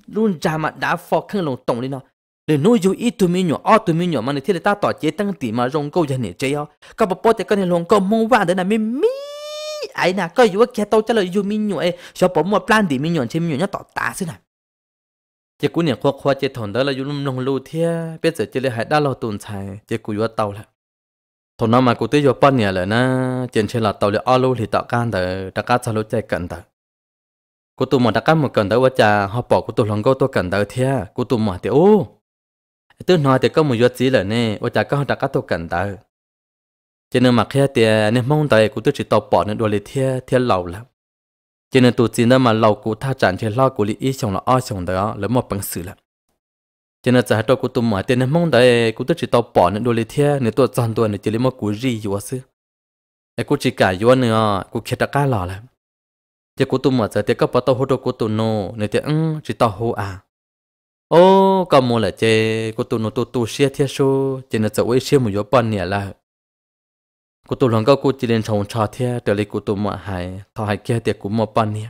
luôn ra mặt đá phò khăng lồng tổng lên nó. Để nuôi yo ít tuổi mi nhỏ, o tuổi mi nhỏ mà này thì là ta tỏ chế tăng tỷ mà rong câu giờ này chơi ho các bà bỏ tay cái này lồng câu mong vàng để là mi mi ai nè có yo kia tao trả lời yo mi nhỏ ấy. Sao bỏ một plan tỷ mi nhỏ trên mi nhỏ nhá tỏ ta xin nào chỉ cú niệm khoa khoa chỉ thằng đó là dùng nông lưu thia, biết giờ chỉ lấy hãy đa lo tồn tại chỉ cú vừa tàu là thằng nào mà cú tới vừa bao nhiêu là na trên trên là tàu liệu alo thì tạo can từ đã cá sao lúc chạy cẩn từ cú tụ mà đã cá một cẩn từ vợ cha, họ bỏ cú tụ lòng câu tôi cẩn từ thia, cú tụ mà thì ô. Tôi nói thì có một việc chỉ là nè vợ cha có đã cá tôi cẩn từ cho nên mà khi thì nên mong tới cú tôi chỉ tàu bỏ nên đuổi lấy thia thế lâu lắm cho nên tụ chỉ nên mà lâu cũ tha trạng thì lo cụ lý ý chồng là o chồng đó là một bằng sự là. Cho nên giờ tôi cũng tụm mọi tiền mong đấy cũng tôi chỉ tao bỏ nên đôi lý thế nếu tôi chọn tôi nên chỉ lấy một cú gì vô sư ấy cũng chỉ cả vô nữa cũng khét cả lò là chỉ cũng tụm mọi giờ thì các bà tao hỗ trợ cũng tụm nô nên thì ừ chỉ tao hỗ à. Ô có mua là chơi cũng tụm nô tụm tụm xe thia số cho nên giờ ấy xe một yếu bao nhiêu là cô tôi lòng có cô chỉ lên trồng trà thia để lấy cũng tụm mà hay thọ hay kia thì cũng một bao nhiêu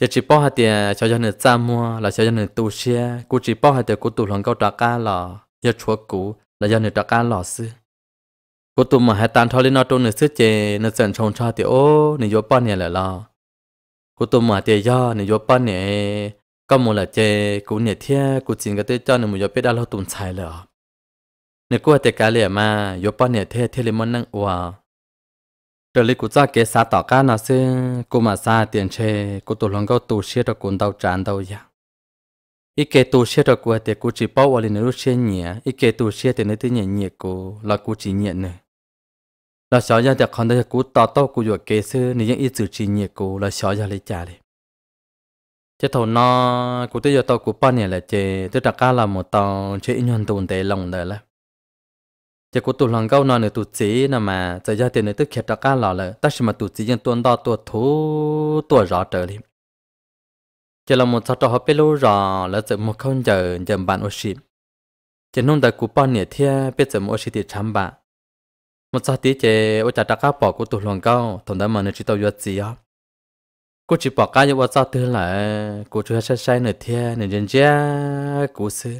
chỉ chỉ bao hạt tiền cho cho nên cha mua là cho cho nên tu xe cô chỉ bao hạt tiền cô tôi lòng câu trả cá là giờ chúa cũ là cho nên trả cá lò sư cô tu mà hai tàn thôi lên nó trong nữa sư chè nó dần trồng cho thì ô nên vô bận nhiêu là lo cô tu mà tiền do nên vô bao nhiêu có một là chè cú nhiệt thế cô chính cái cho nên một vô biết đã lo tụng xài rồi nên cú hạt tiền mà vô bao nhiêu thế thia lên món năng wow trở lại kế xã tỏ cá nào xưa cụ mà tiền chê cụ tổ lòng câu tù cho cuốn tàu tràn tàu ya. Ít kế tu xia cho cụ thì cụ chỉ bảo vào lên lúc xia nhẹ ít kế tu xia thì nó tới nhẹ nhẹ cụ là cụ chỉ nhẹ nè. là sợ ra thì còn đây cụ tao tàu vừa kế xí, nên những ít chỉ nhẹ cụ là sợ lấy trả đi chứ thầu nó cụ tới giờ tao cụ bao nhiêu là chế tới đặt cá là một tàu chế nhân tồn tại lòng đời là chỉ có tụ lòng câu nói nữa tụ chỉ nè mà, giờ gia tiền nữa tức khét ra cá lò là ta xem mà tụ chỉ dân tuân đo tuột thú, tuột rõ trở đi chỉ là một sao cho họ biết lâu rõ là giờ một không giờ giờ bạn ô xịp chỉ nông đại cụ bao nhiêu thia, biết giờ một xịp thì chăm bạn một sao tí chế ô chả ra cá bỏ cụ tụ lòng câu thằng đó mà nó chỉ tao yuết gì á. Cô chỉ bỏ cá như vậy sao thứ là cô chưa sai sai nữa thia nên dân gia cụ xưa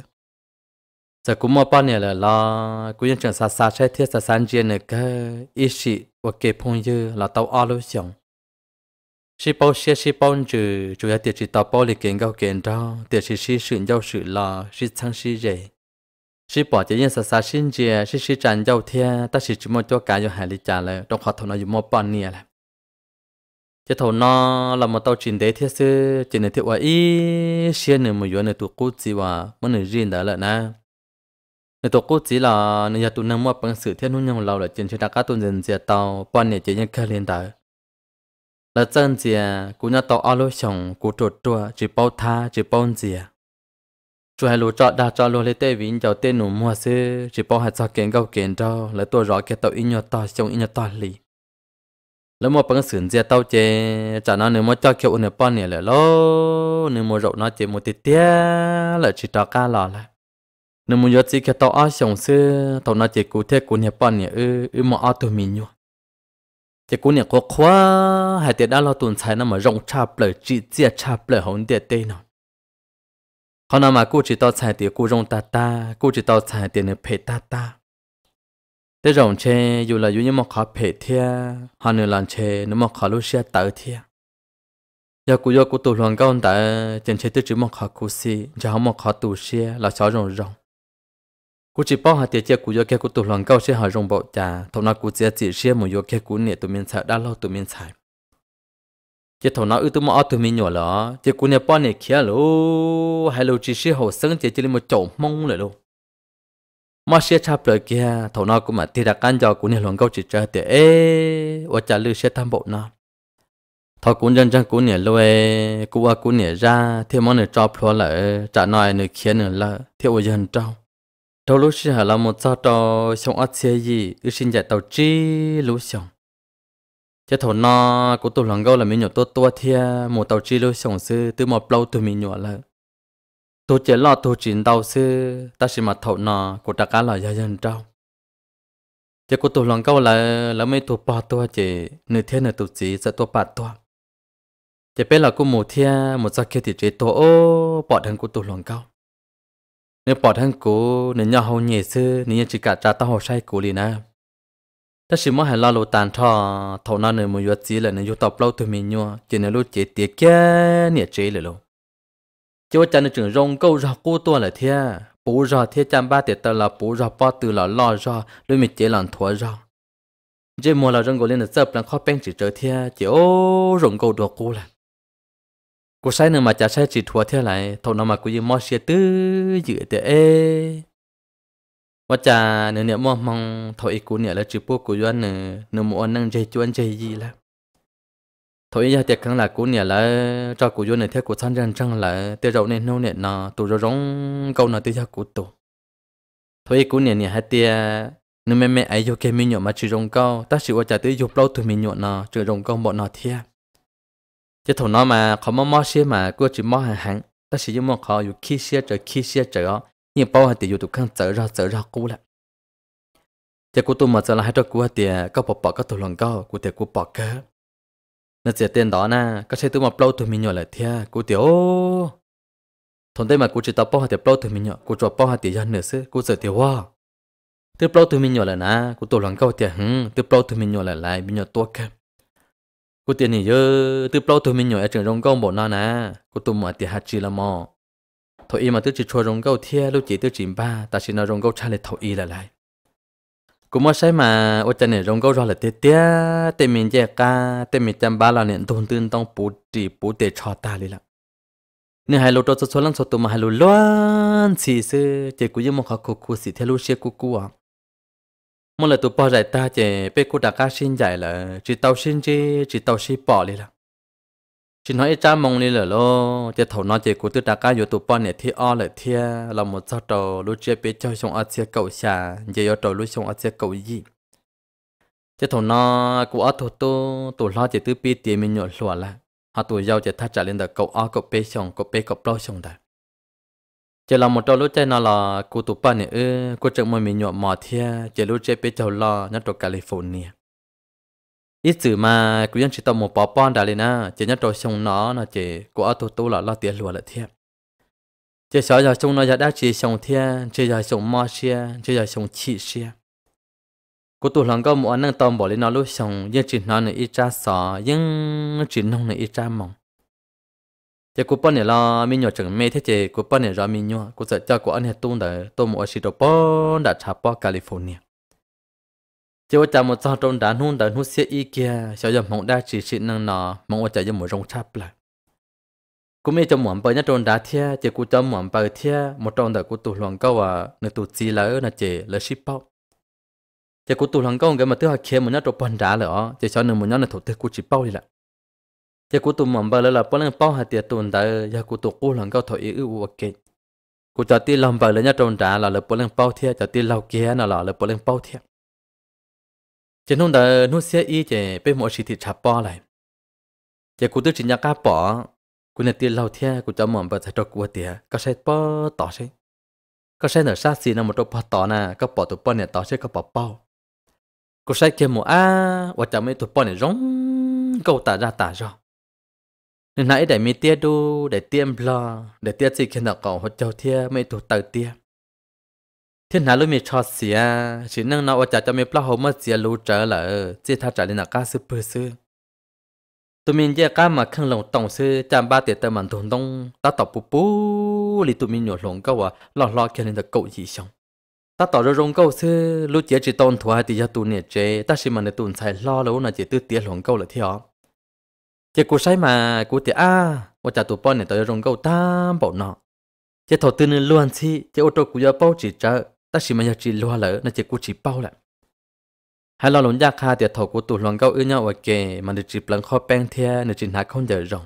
giờ cũng mua bao nhiêu là lo cũng như trường xa xa trái thiết xa sáng riêng nữa cơ ít chị và kê phong như là tàu ao lưu xong chỉ bao xe chỉ bao chữ chủ yếu tiền chỉ tàu bao lịch kiện cao kiến đó tiền chỉ chỉ sự giao sự là chỉ thăng chỉ gì chỉ bỏ chỉ như xa xa xin chia chỉ chỉ tràn giao thiên ta chỉ chỉ mua cho cái cho hải lý trả lời trong hoạt thổ nó dùng mua bao nhiêu là chỉ thầu nó là một tàu chiến đế thiết sư chỉ đế thiết và ít xe nữa một yếu nữa tụ cút gì và một nửa riêng đó là na nếu tôi cố chỉ là nếu tụi nâng mua bằng sự thiên hôn nhau lâu là chuyện trên trên các tuần dần dần tàu, quan niệm chỉ nhân cái liên đại là chân gì cũng nhà tàu alo chồng cũng trộn trộn chỉ bao tha, chỉ bao gì chú hai lũ cho đa cho lũ lấy tê vĩnh cho tên nụ mua sư chỉ bao hai cho kiện gạo kiện cho là tôi rõ cái tàu in nhau to chồng in nhau to lì. Lấy mua bằng sự dần tàu chế chả nó nếu mua cho kiểu nửa bao nhiêu là lô, nếu mua rộng nó chỉ một tí tía là chỉ cho cá lò lại nếu muốn nhớ chỉ cái tàu áo sống xưa tàu nó chỉ cụ thể cụ nhà bạn nhỉ ư ư mà ở tụi mình nhua chỉ cụ nhà có khóa hay tiền đã lo tuần sai nó mà rộng cha lời chỉ chia cha lời hồn tiền tây nào họ nào mà cụ chỉ tao sai tiền cụ rộng ta ta cụ chỉ tao sai tiền nó phê ta ta. Thế rộng chê, dù là dù như mà khó phê thia họ nữa làm chê nếu mà khó lúc xe tới thia. Giờ cụ giờ cụ tụ loạn cao tại trên chế tư chỉ mà khó cụ xì giờ họ mà khó tụ xe là cháu rộng rộng cú chỉ bao hạt tiệt chia cú giờ kia cú tụ loạn cao sẽ họ rồng bộ trà thầu nào cú chỉ chỉ xe một giờ kia cú nè tụ mình xài đã lâu tụ mình xài chỉ thầu nào ư tụ mà tụ mình nhỏ lỡ chỉ cú nè bao nè kia lô hay lô chỉ xe hồ sân chỉ chỉ một chỗ mông lại luôn mà xe chạp lời kia thầu nào cũng mà tiền đặt căn cho cú nè loạn cao chỉ chơi tiệt ê và trả lư xe tham bộ nào thọ cũng chân chân cũng nhẹ lôi cú à cũng nhẹ ra thêm món này cho pro lại trả nói này khiến nữa là theo dân trâu đầu lúc xưa là một sao trâu xong ắt xe gì? Ư xin dạy tàu chi lúc xong chứ thầu nó của tôi lần gâu là mình nhỏ tốt tốt thia. Một tàu chi lúc xong sư từ một lâu từ mình nhỏ là. Tôi chỉ lo tôi chín tàu sư ta chỉ mà thầu nó của ta cá là dân trâu. Chứ của tôi lần gâu là là mấy tôi ba tôi chỉ nửa thiên nửa tôi chỉ sẽ tôi ba tôi chỉ biết là cô một thia, một sao kia thì chế tổ ô bỏ thằng của tôi lòng gâu nếu bỏ thằng cô nếu nhau hậu nhẹ sư nếu chỉ cả trả tao hồ sai cô liền nè, ta chỉ muốn hay lo lô tàn thọ thầu nào nếu một yuột chỉ là nếu yuột tập lâu từ mình nhua chỉ nếu lúc chế tiết kia nhẹ chế lại luôn chỉ có cha chân trưởng rong câu ra cô tua là thế, bố ra thế chăm ba tiệt tờ là bố ra bao từ là lo ra đôi mình chế làm thua ra chỉ mua là rong câu lên là sập là khó bén chỉ trở thế, chỉ ô rong câu đồ cô là cô sai nữa mà chả sai chỉ thua thế lại thầu nào mà cô dùng mò xe tư dự thế ê và chả nữa nữa mò mong thầu ý cô nữa là chỉ bố cô doan nữa nữa mua năng chơi chuan chơi gì là. Thầu ý giờ tiệc khăn là cô nữa là cho cô doan nữa thế cô sang chân chân là tiêu rau nên nô nè nó tụ rau rong câu nó tiêu cho cô tụ thầu ý cô nữa nữa hai tia nếu mẹ mẹ ấy vô cái mình nhọ mà chỉ rong câu. Ta chỉ qua chả tới dục lâu tụi mình nhọ nó chỉ rong câu bọn nó thiệt chứ thầu nó mà khó mò mò xe mà cô chỉ mò hàng hàng ta sử dụng mò khó dù khi xí chờ khi xí chờ nhưng bao hạt thì dù tụ khăn trở ra trở ra cũ lại chứ cô tụ mà trở lại cho cô hạt thì có bỏ bỏ, có tụ lòng có cô thì cô bỏ cả nó chỉ tên đó na, có sẽ tụ mà bao tụ mình nhỏ lại thia cô thì ô. Thằng đây mà cô chỉ tao bao hạt thì bao tụ mình nhỏ cô cho bao hạt thì dân nữa xí cô sợ thì wow từ bao tụ mình nhỏ lại na cô tôi lòng có thì hừ từ bao tụ mình nhỏ lại lại, mình nhỏ to cả cô tiền này giờ từ bao tụi mình nhỏ ở trường rong câu bộ nó nè. Cô tụi mọi tiền hạt chỉ là mò. Thôi y mà tôi chỉ cho rong câu thia lúc chỉ tôi chỉ ba ta chỉ nói rong câu cha lại thôi y là lại. Cô mới sai mà ở trên này rong câu ra là tê tê tê mình chơi ca tê mình chăm ba là nên tôn tương tông bù trì bù tê cho ta đi là. Nên hai lô cho số lần số tụi mà hai lô loan xì xì, chỉ cú như một khắc cô cô xì theo lô xe cô cô à một lần tụi bỏ giải ta chỉ bé cô đã cá xin giải là, chỉ tàu xin chứ, chỉ tàu xin bỏ đi là. Chỉ nói cha mong đi là lo chỉ thầu nó chỉ cô tự đã cá vô tụi bỏ này thì o lại thia là một sao trâu lúc chơi bé chơi xong ở chơi cầu xa giờ ở trâu lúc xong ở chơi cầu gì. Chỉ thầu nó cô ở thầu tu tụ lo chỉ tự biết tiền mình nhổ lúa là, họ tụ giàu chỉ thắt trả lên được cầu o cầu bé xong cầu bé cầu bao xong đấy chỉ là một trò lúc chơi nào là cô tụ ba này ư, cô chừng mà mình nhọ mò thia, chỉ lúc chơi bé cháu lo nhất trò California. Ít chữ mà cứ dân chỉ tao một bó bon đã lên á, chỉ nhất trò xong nó là chỉ cô ở tụ tụ là lo tiền lùa lại thia. Chỉ sợ giờ xong nó giờ đã chỉ xong thia, chỉ giờ xong mò xia, chỉ giờ xong chị xia. Cô tụ lòng có một anh năng tôm bỏ lên nó lúc xong nhưng chỉ nó này ít ra sọ nhưng chỉ nông này ít ra mỏng giờ cô bận này là mình nhỏ chẳng mê thế chứ. Cô bận này ra mình nhỏ. Cô sợ cho cô anh hết tung đời tôi mua xí đồ bận đã chạp bỏ California. Chỉ có chạm một sao trong đàn hôn đàn hôn xe IKEA kia. Sau giờ mong đã chỉ chỉ năng nọ, mong ở chạy cho một rong chạp lại. Cô mê cho muộn bao nhiêu trong đá thia chỉ cô cho muộn bao thia. Một trong đời cô tụ lòng câu à nơi tụ gì là là chỉ là ship bao. Chỉ cô tụ lòng câu cái mà thứ hai kia một nhất trong bận đá rồi chỉ cho nên một nhất là thủ tư cô chỉ bao đi lại giờ cụ tụ mầm bờ là bao lần bao hạt tiền tồn tại giờ cụ tụ cũ lần câu thổi ưu ok cụ cho tiền làm bờ là nhá trồng trả là là bao lần bao thiệt cho tiền lau kia là là là bao lần bao thiệt chỉ nông đời nông xe y chỉ bên mỗi chỉ thịt chạp bao lại. Giờ cụ tự chỉ nhà cá bỏ cụ này tiền lau thiệt cụ cho mầm bờ thay cho cụ tiền có sẽ bao tỏ sẽ có sẽ nở sát xì nằm một chỗ bao tỏ nè có bỏ tụ bao này tỏ sẽ có bỏ bao cụ sẽ kia một a và chẳng mấy tụ bao này giống câu tả ra tả ra nên nãy để mi tia đu để tiêm lo để tia chỉ khi nào còn hỗ trợ thia mấy tụ tờ tia thiên hạ lúc mi cho xỉa chỉ năng nào ở chả cho mi plau hậu mất xỉa lú trở lại chỉ tha trả lên là cá sư bự sư tụi mình giờ cá mà khăn lồng tổng sư chạm ba tiệt tờ mặn thùng đông ta tỏ bù bù li tụi mình nhổ lồng câu à lo lo kia nên được cậu gì xong ta tỏ ra rong câu sư lúc chế chỉ tôn thua hai thì giờ tụi nè chế ta chỉ mà nè tụi sai lo lâu là chỉ tư tiệt lồng câu là theo chỉ cú sai mà cú tiệt à và chả tụi bọn này tới ra rong câu tam bảo nọ chỉ thầu tư nên luôn chi chỉ ô tô cú giờ bao chỉ trợ ta chỉ mà giờ chỉ lo lỡ là chỉ cú chỉ bao lại. Hai lo lồng giác ha tiệt thầu cú tụi lồng câu ư nhau ok mà được chỉ lần kho bèn thia được chỉ hạ không giờ rong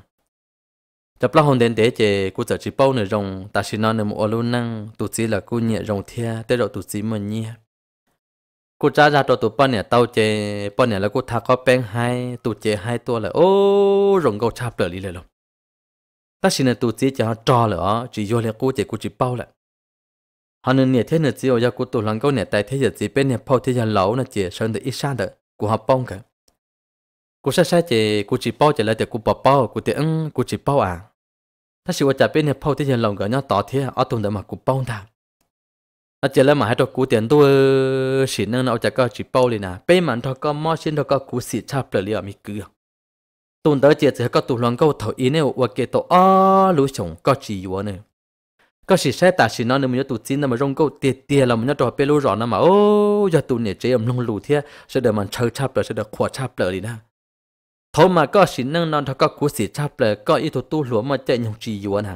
chập lo hồn đến thế, chỉ cú giờ chỉ bao nữa rong ta chỉ nói nữa một luôn năng tụi chỉ là cú nhẹ rong thia tới độ tụi chỉ mình nhẹ cô cha ra cho tụi bọn nè tao chè bọn nè là cô thà có bèn hai, tụi chè hai tua là, ô rồng câu chạp trở đi rồi ta xin là tụi chỉ cho trò là chỉ vô là cô chè cô chỉ bao lại hà nội nè thế nè chỉ ở cô tụi lần câu nè tại thế giờ chỉ bên nè phao thế giờ lẩu nè chè sơn được ít xa được của họ bông cả. Cô sa sa chè cô chỉ bao chè là để cô bỏ bao, cô để ăn cô chỉ bao à. Ta xin ở chả bên nè phao thế giờ lẩu cả nhau tỏ thế, ở tụi đó mà cô bao thằng nó chỉ là mà hai trò cú tiền tôi xin nâng nó chả có chỉ bao liền à. Bên mà trò có mò xin trò có cú xịt chắp lời liền mi cứ tuần tới chỉ có tụ lòng câu thầu ý nếu và kể tổ ó, lũ chồng, có chỉ yếu nữa có chỉ sẽ ta chỉ nói nếu mình tụ chín mà rong câu tiệt tiệt là mình trò bê lũ rõ nó mà, ô, giờ tụ nè chế âm lông lù thế sẽ được mình chơi chắp rồi sẽ được khóa chắp rồi đi à. Thôi mà có chỉ nó trò có cú xịt chắp rồi có ý tụ tu lúa mà chạy nhung chỉ yếu nè.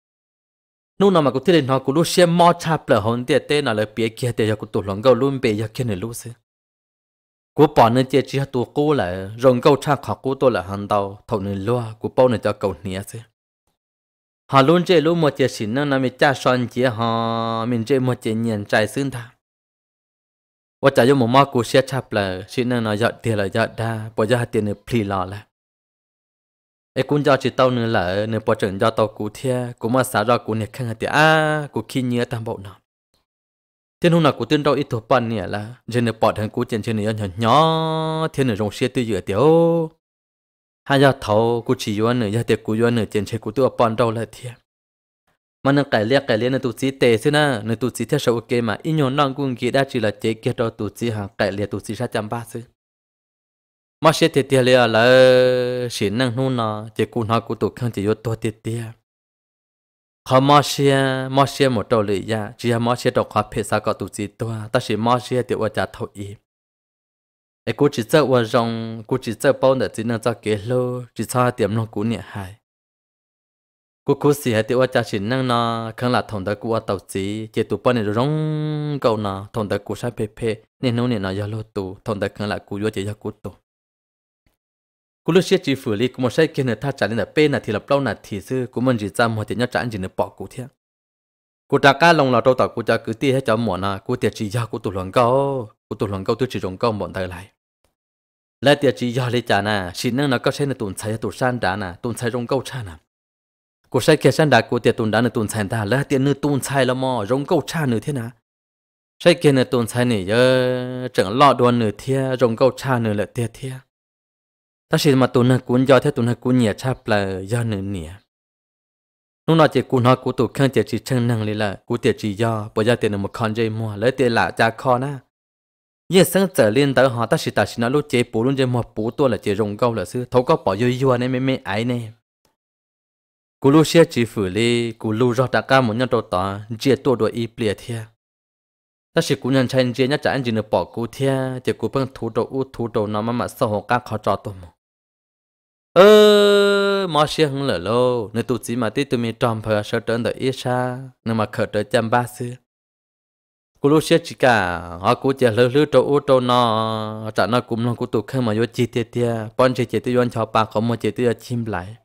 ta chỉ mà cũng nào là thấy lúc xịt mò chạp là hồn tiệt tên là lời bịa kia luôn bịa kia này cú bỏ nên tu cú lại rồng gấu cha khó cú tôi là hàng đầu thầu nên loa cú bao nên cho cầu nia chứ họ luôn chơi luôn một xin nó nằm cha son chia họ mình chơi một chia nhận trái xương thà và xin đa tiền được ai cũng cho chỉ tao nữa là nửa bỏ trận cho tao cú thia, cú mà xả ra cú này khăng hạt à cú khi nhớ tam bộ nào. Thiên hùng nào cú tiên đâu ít thuộc pan nè là trên nửa bỏ thằng cú trên trên nửa nhỏ nhỏ, thiên nửa rong xe tư dựa tiểu hai giờ thầu cú chỉ yuan nữa giờ tiệc cú yuan nữa trên trên cú tiêu pan đâu là thia. Mà nó cải liệt cải liệt nửa tu chỉ tệ xí na, nửa tu chỉ theo sau ok mà ít nhỏ năng cũng kia đã chỉ là chế kia đâu tu chỉ hàng cải liệt tu chỉ sát trăm ba xí mà sẽ tiệt tiệt liệt là xin năng nung nó chỉ cú nó cú tụt khăn chỉ yo to tiệt tiệt họ mà sẽ mà sẽ một đầu lưỡi ya chỉ là mà sẽ đầu khóa phía sau có tụ gì toa ta chỉ mà sẽ thì ở nhà thầu ý ai cô chỉ chơi ở trong cô chỉ chơi bao nhiêu chỉ năng cho kế lô chỉ cho tiệm nó cú nhẹ hại cô cô xì hay thì ở nhà chỉ năng nó khăn là thằng đó cô ở tàu chỉ chỉ tụ bao nhiêu rong câu nó thằng đó cô sai phê phê nên nó nên nó giờ lô tụ thằng đó khăn là cô vô chỉ giờ cô tụ cú lúc xếp chỉ phủ li cũng một sai kia nữa tha trả lên là bên là thì lập lâu là thì sư cũng mình chỉ ra một thì nhớ trả chỉ nữa bỏ cụ thế cú trả cá lòng là đâu tao cú trả cứ tia hết cho mỏ na cú tiệt chỉ ra cú tụ luận câu cú tụ luận câu tôi chỉ dùng câu bọn tay lại lại tiệt chỉ ra lấy trả na xin năng nó có sai là tụn sai tụn san đá na tụn sai dùng câu cha na. Cú sai kia san đá cú tiệt tụn đá là tụn sai ta lại tiệt nữa tụn sai là mò dùng câu cha nữa thế nào sai kia nữa tụn sai này giờ chẳng lo đoan nữa thế dùng câu cha nữa là tiệt thế ta chỉ mà tụi nó cún do thế tụi nó cún nhẹ chắp là do nữa nhẹ lúc nào chỉ cuốn họ cuốn tụi khăn chỉ chỉ chân năng lý là cuốn tiền chỉ do bây giờ tiền một con dây mua lấy tiền lạ cha kho na giờ sáng trở lên tới họ ta chỉ ta chỉ nói lúc chế bù luôn chế mua bù tôi là chế rồng câu là sư thấu có bỏ vô vô này mẹ mẹ ấy nè cú lúc xe chỉ phủ li cú lúc rót đã ca một nhân đồ tỏ chia tôi đuổi y bìa thiệt ta chỉ cú nhận chân chia nhất trả anh chỉ nửa bỏ cú thiệt chỉ cú bằng thủ đồ u thủ đồ nó mà mà sau họ ca khó cho tôi một ơ mà xe hưng lở lô nơi tụ chỉ mà tí tụi mình tròn phở sợ trơn đợi ít xa nơi mà khởi tới trăm ba xưa cú lúc xe chỉ cả họ cú chè lỡ lỡ trâu ô trâu nò. trả nó cũng nó cú tụt khơi mà vô chi tiệt tiệt bọn chỉ chỉ tiêu yon cho ba không mà chỉ tiêu chim lại.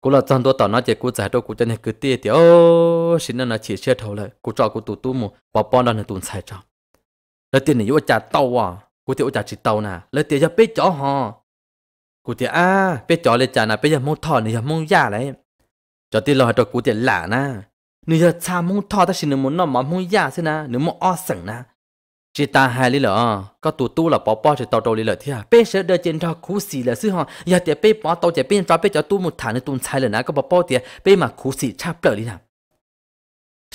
Cú là trong đó tỏ nó chỉ cú giải đâu cú cho nên cứ tiệt tiệt ô, xin nó chỉ xe thầu lại cú cho cú tụt tụ mù bỏ bọn đó là tụt sai cho lấy tiền này vô trả tàu à cú tiêu trả chỉ tàu nè lấy tiền cho biết chó họ กูเตียอ้าเปจอเลยจานะเปยังมงทอนี่ยังมงยาเลยจอตีรอตัวกูเตียหลานะนี่ยะชามงทอแต่ชินมนนอมมงยาสินะหนึ่มอ้อสังนะจิตาหายเลยเหรอก็ตู้ตู้หล่ะปอปอจะตอโตเลยเหรอที่ฮเป้เชเดเจนทอคูสีเลยซื้อฮะอย่าเตียเป้ปอโตเจะเป้จอเป้จอตู้มุดฐานในตุนชายเลยนะก็ปอปอเตียเป้มาคูสีชาเปล่าเลยนะ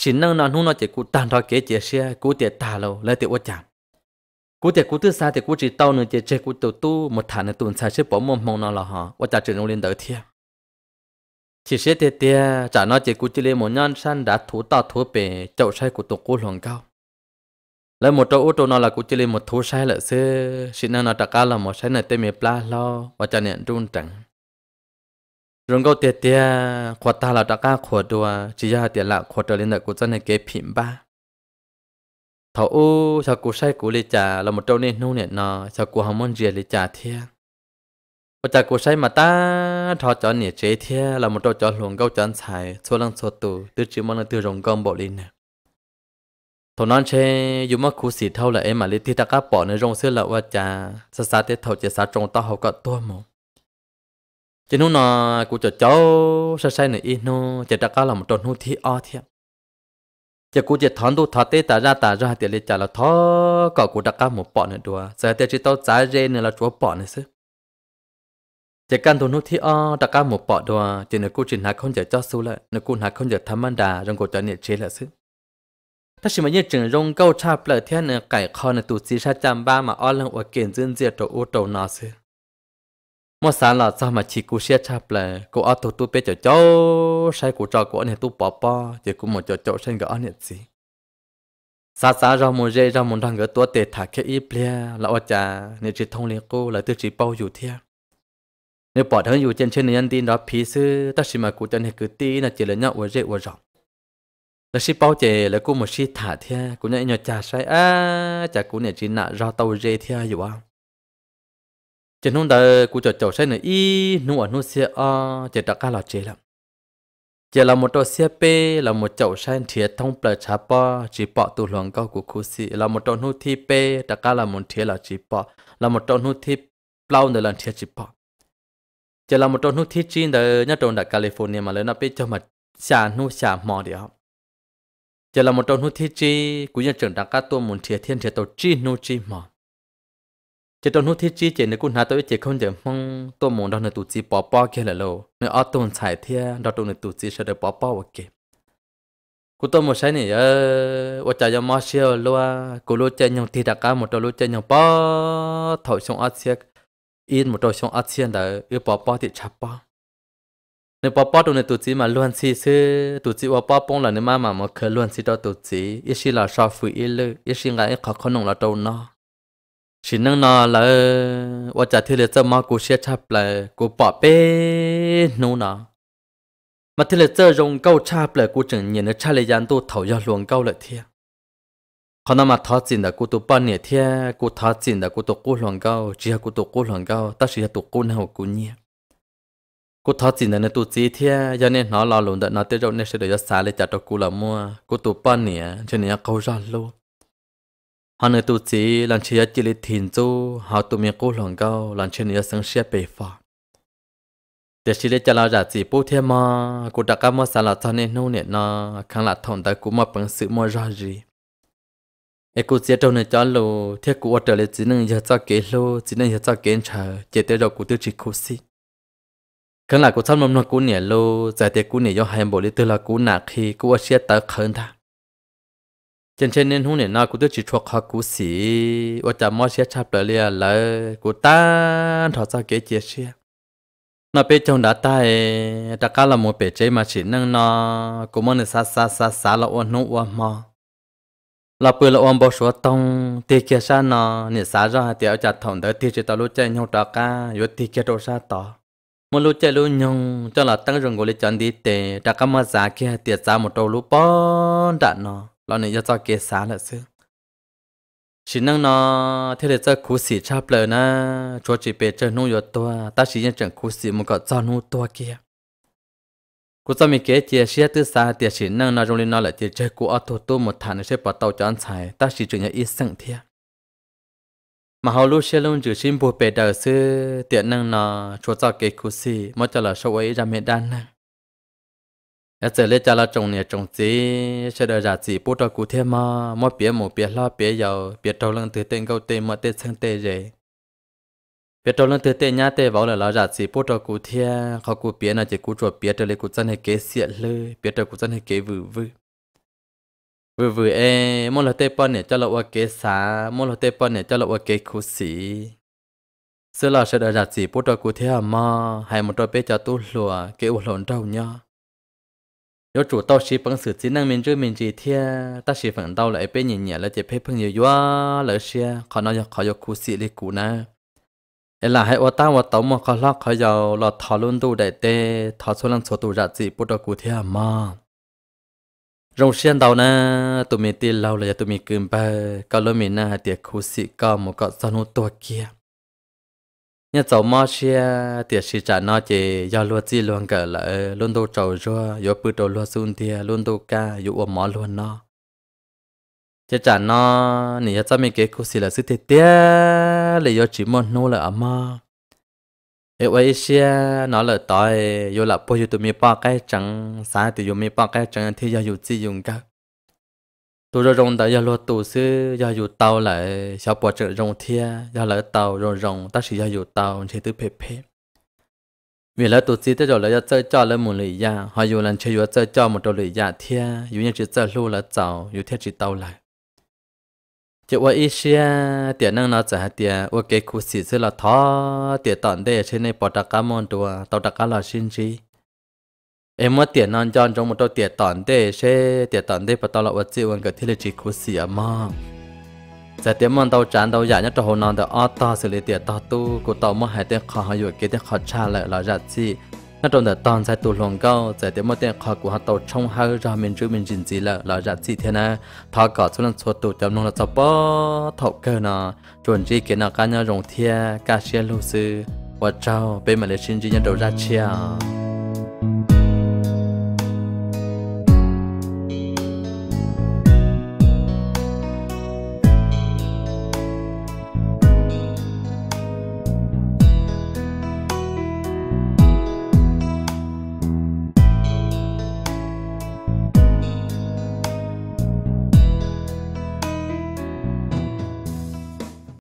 ชินนั่งนอนหุ่นนอนเจกูตานทอเกเจเชียกูเตียตาเราเลยเตียวาจา cú tiệt cú thứ xa thì cú chỉ tàu nữa chỉ chơi cú tổ tu một thằng nữa tuần sai sẽ bỏ mồm, mong nó là họ. Và trả trường lên đỡ thiệt chỉ sẽ tiệt tiệt trả nó chỉ cú chỉ lên một nhân san đã thủ tao thủ bể, chậu sai của tổ cú lòng cao. Lấy một chỗ ô tô nó là cú chỉ lên một thủ sai lợi xe xin năng nó trả cao là một sai này tên mẹ pla lo và trả nên trung trắng. Rồi câu tiệt tiệt khoa ta là trả cao khoa đua chỉ ra tiệt là khoa trở lên đỡ cú chân này kế phim ba thảo ô sao cô say cô lê trà là một trâu nên nô nè nọ sao cô hồng môn rìa lê trà thia bà trà cô say mà ta, thọ cho nè chế thia là một trâu cho luồng gấu chán xài xô lăng xô tù tư chỉ mong là tư rồng gom bộ lên nè. Thổ non chê, dù mà khu xì thâu là em mà lê thi ta cá bỏ nơi rong xưa là qua trà, xa xa tết thầu chế xa trong tao học cả tua mồ chỉ nô nọ cô cho cháu, xa sai nè ít nô chế ta cá là một trâu nô thi o thiệp giờ cụ chỉ thằng đồ thọ tê ta ra ta ra tiền lấy trả là thọ có cụ đặt cá một bọn nữa đùa. Giờ tiền chỉ tao trả dê nữa là chúa bọn nữa chứ chỉ cần tu nút thi o đặt cá một bọn đùa, chỉ nếu cụ chỉ hạ không giờ cho su lại nếu cụ hạ không giờ tham ăn đà trong cụ cho nhiệt chế là chứ ta chỉ mà như chừng rong câu cha bờ thiên nè cải kho nữa tụt chỉ sa chăm ba mà o lăng ở kiện dương diệt đồ ô tô nó chứ một sáng là sao mà chỉ cú xe chạp là cô ở tổ tụt bé cho cháu sai cú cho của này tụt bỏ bỏ chỉ cú một cho cháu sinh cái anh gì xa xa ra một dây, ra một thằng cái tua tệ thả cái ít bia là ở nhà nên chỉ thông liên cô, là tự chỉ bao dù thiệt nếu bỏ thằng dù trên trên này anh tin đó, phí sư ta chỉ mà cú cho này cứ tí là chỉ là nhau ở dây ở rộng. Là chỉ bao chế là cú một chỉ thả thia cú nhảy nhảy chả sai à chả cú này chỉ nã ra tàu dây thia hiểu không à chỉ nông đời cụ cho chậu sai nữa y nung ở nung xe à chỉ đặt cá là chế lắm. Chỉ là một trò xe p, là một chậu sai thiệt thông bờ chả bỏ chỉ bỏ tụ luồng cao của cô sĩ là một trò nút thi p đặt cá là một thiệt là chỉ bỏ là một trò nút thi lâu nữa là thiệt chỉ bỏ chỉ là một trò nút thi chín đời nhất trong đại California mà lấy nó biết cho mà xả nút xả mò đi học chỉ là một trong hút thi chi cũng như trường đặc các tua muốn thiệt thiên thiệt tổ chi nô chi mỏ chỉ trong hút thiết chi chỉ nếu cũng hà tôi chỉ không chỉ mong tôi muốn đó là tụt chi bỏ bỏ kia là lâu. Nếu ở tuần xài thiên đó tôi là tụt chi sẽ được bỏ bỏ ok. Cú tôi một sai này ờ ở chợ cho mua xe luôn cú lúc chơi nhung thì đã cả một đôi lúc chơi nhung bỏ thổi xuống át xe in một đôi xuống át xe đó yêu bỏ bỏ thì chắp bỏ. Nếu bỏ bỏ tôi là tụt chỉ mà luôn xí xí tụt chỉ bỏ bỏ bông là nếu mà mà mà khơi luôn xí đó tụt chỉ ít xí là sao phụ ít lư ít xí ngay khó khó nông là đâu nó chỉ năng nó là tôi trả thứ lệ cho mà cô sẽ chạp là cô bỏ bê nô nó mà thứ lệ cho rong câu chạp là cô chẳng nhìn nó chấp lại dàn tu thầu ra luồng câu lại thiệt họ nằm mà thọ chín là cô tu bao nhiêu thiệt cô thọ chín là cô tu cô luồng câu, chỉ là cô tu cô luồng câu, ta chỉ là tu cô nào cô nhiều cô thọ chỉ là nó tu chỉ thế cho nên nó lo lùng đợi nó tới rồi nên sẽ được xả lại trả cho cô là mua. Cô tu bao nhiêu cho nên câu ra luôn họ nơi tu sĩ làm chỉ chỉ lấy thiền chú họ tu miệng cố lòng cao làm cho nên sáng xe bể phà để chỉ lấy cho nó ra gì bố thiên mà cô đã cả mua xả là cho nên nô nè nó khang là thòng tại cô mà bằng sự mà ra gì ai cô sẽ trong này cho lô thế cô ở trở lại chỉ nên giờ cho kế lô chỉ nên giờ cho kế chờ chỉ tới rồi cô tự chỉ cố xí khang là cô thân mầm nó cú nhẹ lô giải tiệc cú nhẹ do hai bộ lý tư là cú nạc khi cô ở xe tới khẩn ta chân chân nên hôn nè na cũng tư chỉ thuộc họ cú xỉ và chả mò xe chạp lại liền là cú ta thọ ra kế chia xe nó bé chồng đã tay đã cá là một bé chế mà chỉ năng nó cũng muốn xa xa xa xa là ôn nụ ôn mò. Là bữa là ôn bao số tông tiệc kia xa nó nè xa ra thì ở chặt thòng đỡ tiệc chỉ tao lúc chơi nhau trò cá rồi tiệc kia đâu xa tỏ một lúc chơi lúc nhung cho là tăng rừng của lịch chọn đi tệ đã có mà giá kia tiệt giá một đầu lúc bón đạn nó lo này cho kia xá là xưa chỉ năng nó thế là cho cú sĩ chắp lời na cho chỉ bé chơi nuôi tua ta chỉ nhận chẳng cú sĩ một cái cho nuôi tua kia cú cho mình kế chia sẻ từ xa tiền chỉ năng nó trong lên nó là tiền chơi cú ở tổ tổ một thằng sẽ bắt tàu cho anh xài ta chỉ chừng ít sẵn thiệt mà hầu lúc xe luôn chỉ xin bùa bề đời sư tiền năng nó chỗ cho kế cú sĩ mà cho là sâu ấy ra mẹ đan năng ở giờ lấy cha là trồng nè trồng gì sẽ đợi ra gì bố cho cụ thêm mà, mỗi biết một biết lo biết giàu biết trâu lần từ tên câu tên mà tên sang tên gì biết trâu lần từ tên nhá tên vào là lo ra gì bố cho cụ thêm họ cụ biết là chỉ cụ chuột biết cho lấy cụ chân hay kế xiết lư biết cho cụ chân hay kế vừ vừ vừ vừ e mỗi lần tên bận nè cho là kế xá mỗi lần tên bận nè cho là kế cụ sĩ xưa là sẽ đợi ra gì bố cho cụ thế mà, hay một đôi bé cho tu lùa, kế u lộn đâu nhá nếu chủ tao chỉ bằng sự chỉ năng mình chơi mình chỉ thia ta chỉ phần tao lại bé nhẹ nhẹ là chỉ phê phong nhiều quá lỡ xe khó nói khó có khu sĩ đi cụ nè ấy là hay ở tao ở tàu mà khó lo khó giàu là thọ luôn tu đại tê thọ số lần số tu ra gì bố cho cụ thế mà rong xiên đầu na tụi mình tiền lâu là tụi mình cầm ba cao lối mình na tiệt khu sĩ cao một cái sao nó to kia nhà cháu mà xe tiệt sĩ trả nó chỉ do luôn chi luôn cả là luôn đâu cháu rua, yao bự đồ luôn xuống tiệt luôn đâu ca yo ôm mỏ luôn nó chỉ trả nó nãy giờ mình cái cô xí là sự thiệt tiệt là do chỉ một nô là mà ấy vậy xe nó là tỏi do là bây giờ tụi mình bao cái trắng sáng thì tụi mình bao cái trắng thì do dùng chi dùng cả tôi rồi rong đã giờ lo tổ sư giờ dù tàu lại sao bỏ trợ rồng thia giờ lại tàu rồng rồng, ta chỉ giờ dù tàu chỉ tự phê phê. Vì là tổ sư tới rồi là giờ chơi cho là một lưỡi ya họ dù lần chơi chơi cho một đầu lưỡi ya thia dù như chỉ chơi lu là tàu dù thiết chỉ tàu lại. Chỉ qua xe tiền năng nó trả tiền qua cái khu sĩ sẽ là thọ tiền tận đây trên này bỏ đặc cá mòn tua tàu đặc cá là sinh chi em mất tiền non chọn trong một đôi tiền tòn tê xe tiền tòn tê bắt đầu là vật chịu anh cái thiết chỉ cố xỉa à mà. Giờ tiền mòn tàu chán tàu giả nhất trong hồ non tàu ở to, xử lý tiền to tu. Của tàu mất hai tiền khó hay vừa kia tiền khó trả lại là giá trị nhất trong tàu tòn sai tu lòng cao giờ tiền mất tiền khó của họ tàu trong hai ra mình chữ mình chính gì là là giá trị thế này thọ cả số lần số tu chấm nông là tập bó thọc cơ nọ. Chuẩn chỉ kiến là cá nhân rồng thia, cá xe lô sư và trao bên mà lấy xin chỉ đầu ra chia.